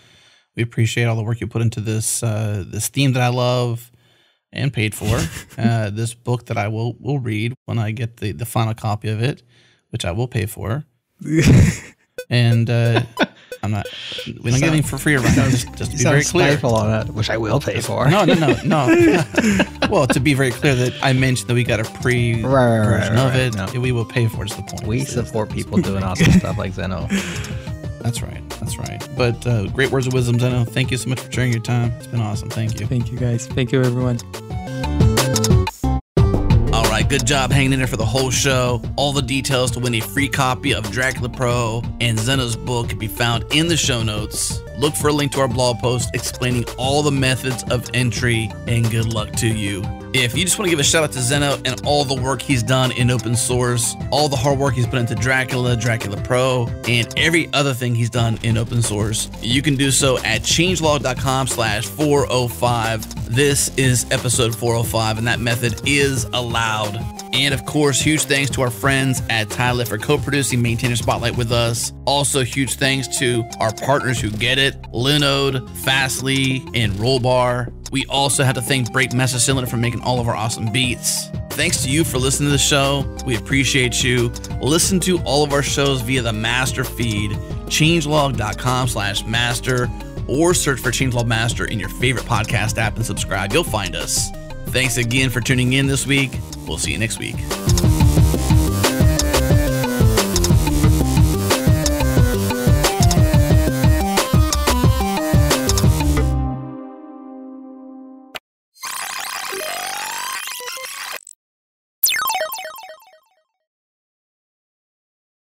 We appreciate all the work you put into this uh, this theme that I love and paid for. *laughs* uh, this book that I will will read when I get the the final copy of it, which I will pay for. *laughs* and uh, I'm not. We don't get anything for free around here. Just, just to be very clear. on that, which I will pay for. No, no, no, no. *laughs* well, to be very clear, that I mentioned that we got a pre Right, right, right, version of it. No. We will pay for it. Is the point. We support people doing awesome stuff like Zeno. That's right. That's right. But uh, great words of wisdom, Zeno. Thank you so much for sharing your time. It's been awesome. Thank you. thank you guys thank you everyone Good job hanging in there for the whole show. All the details to win a free copy of Dracula Pro and Zeno's book can be found in the show notes. Look for a link to our blog post explaining all the methods of entry, and good luck to you. If you just want to give a shout out to Zeno and all the work he's done in open source, all the hard work he's put into Dracula, Dracula Pro, and every other thing he's done in open source, you can do so at changelog.com slash 405. This is episode 405, and that method is allowed. And of course, huge thanks to our friends at Tidelift for co-producing Maintainer Spotlight with us. Also, huge thanks to our partners who get it, Linode, Fastly, and Rollbar. We also have to thank Breakmaster Cylinder for making all of our awesome beats. Thanks to you for listening to the show. We appreciate you. Listen to all of our shows via the master feed, changelog.com slash master, or search for Changelog Master in your favorite podcast app and subscribe. You'll find us. Thanks again for tuning in this week. We'll see you next week.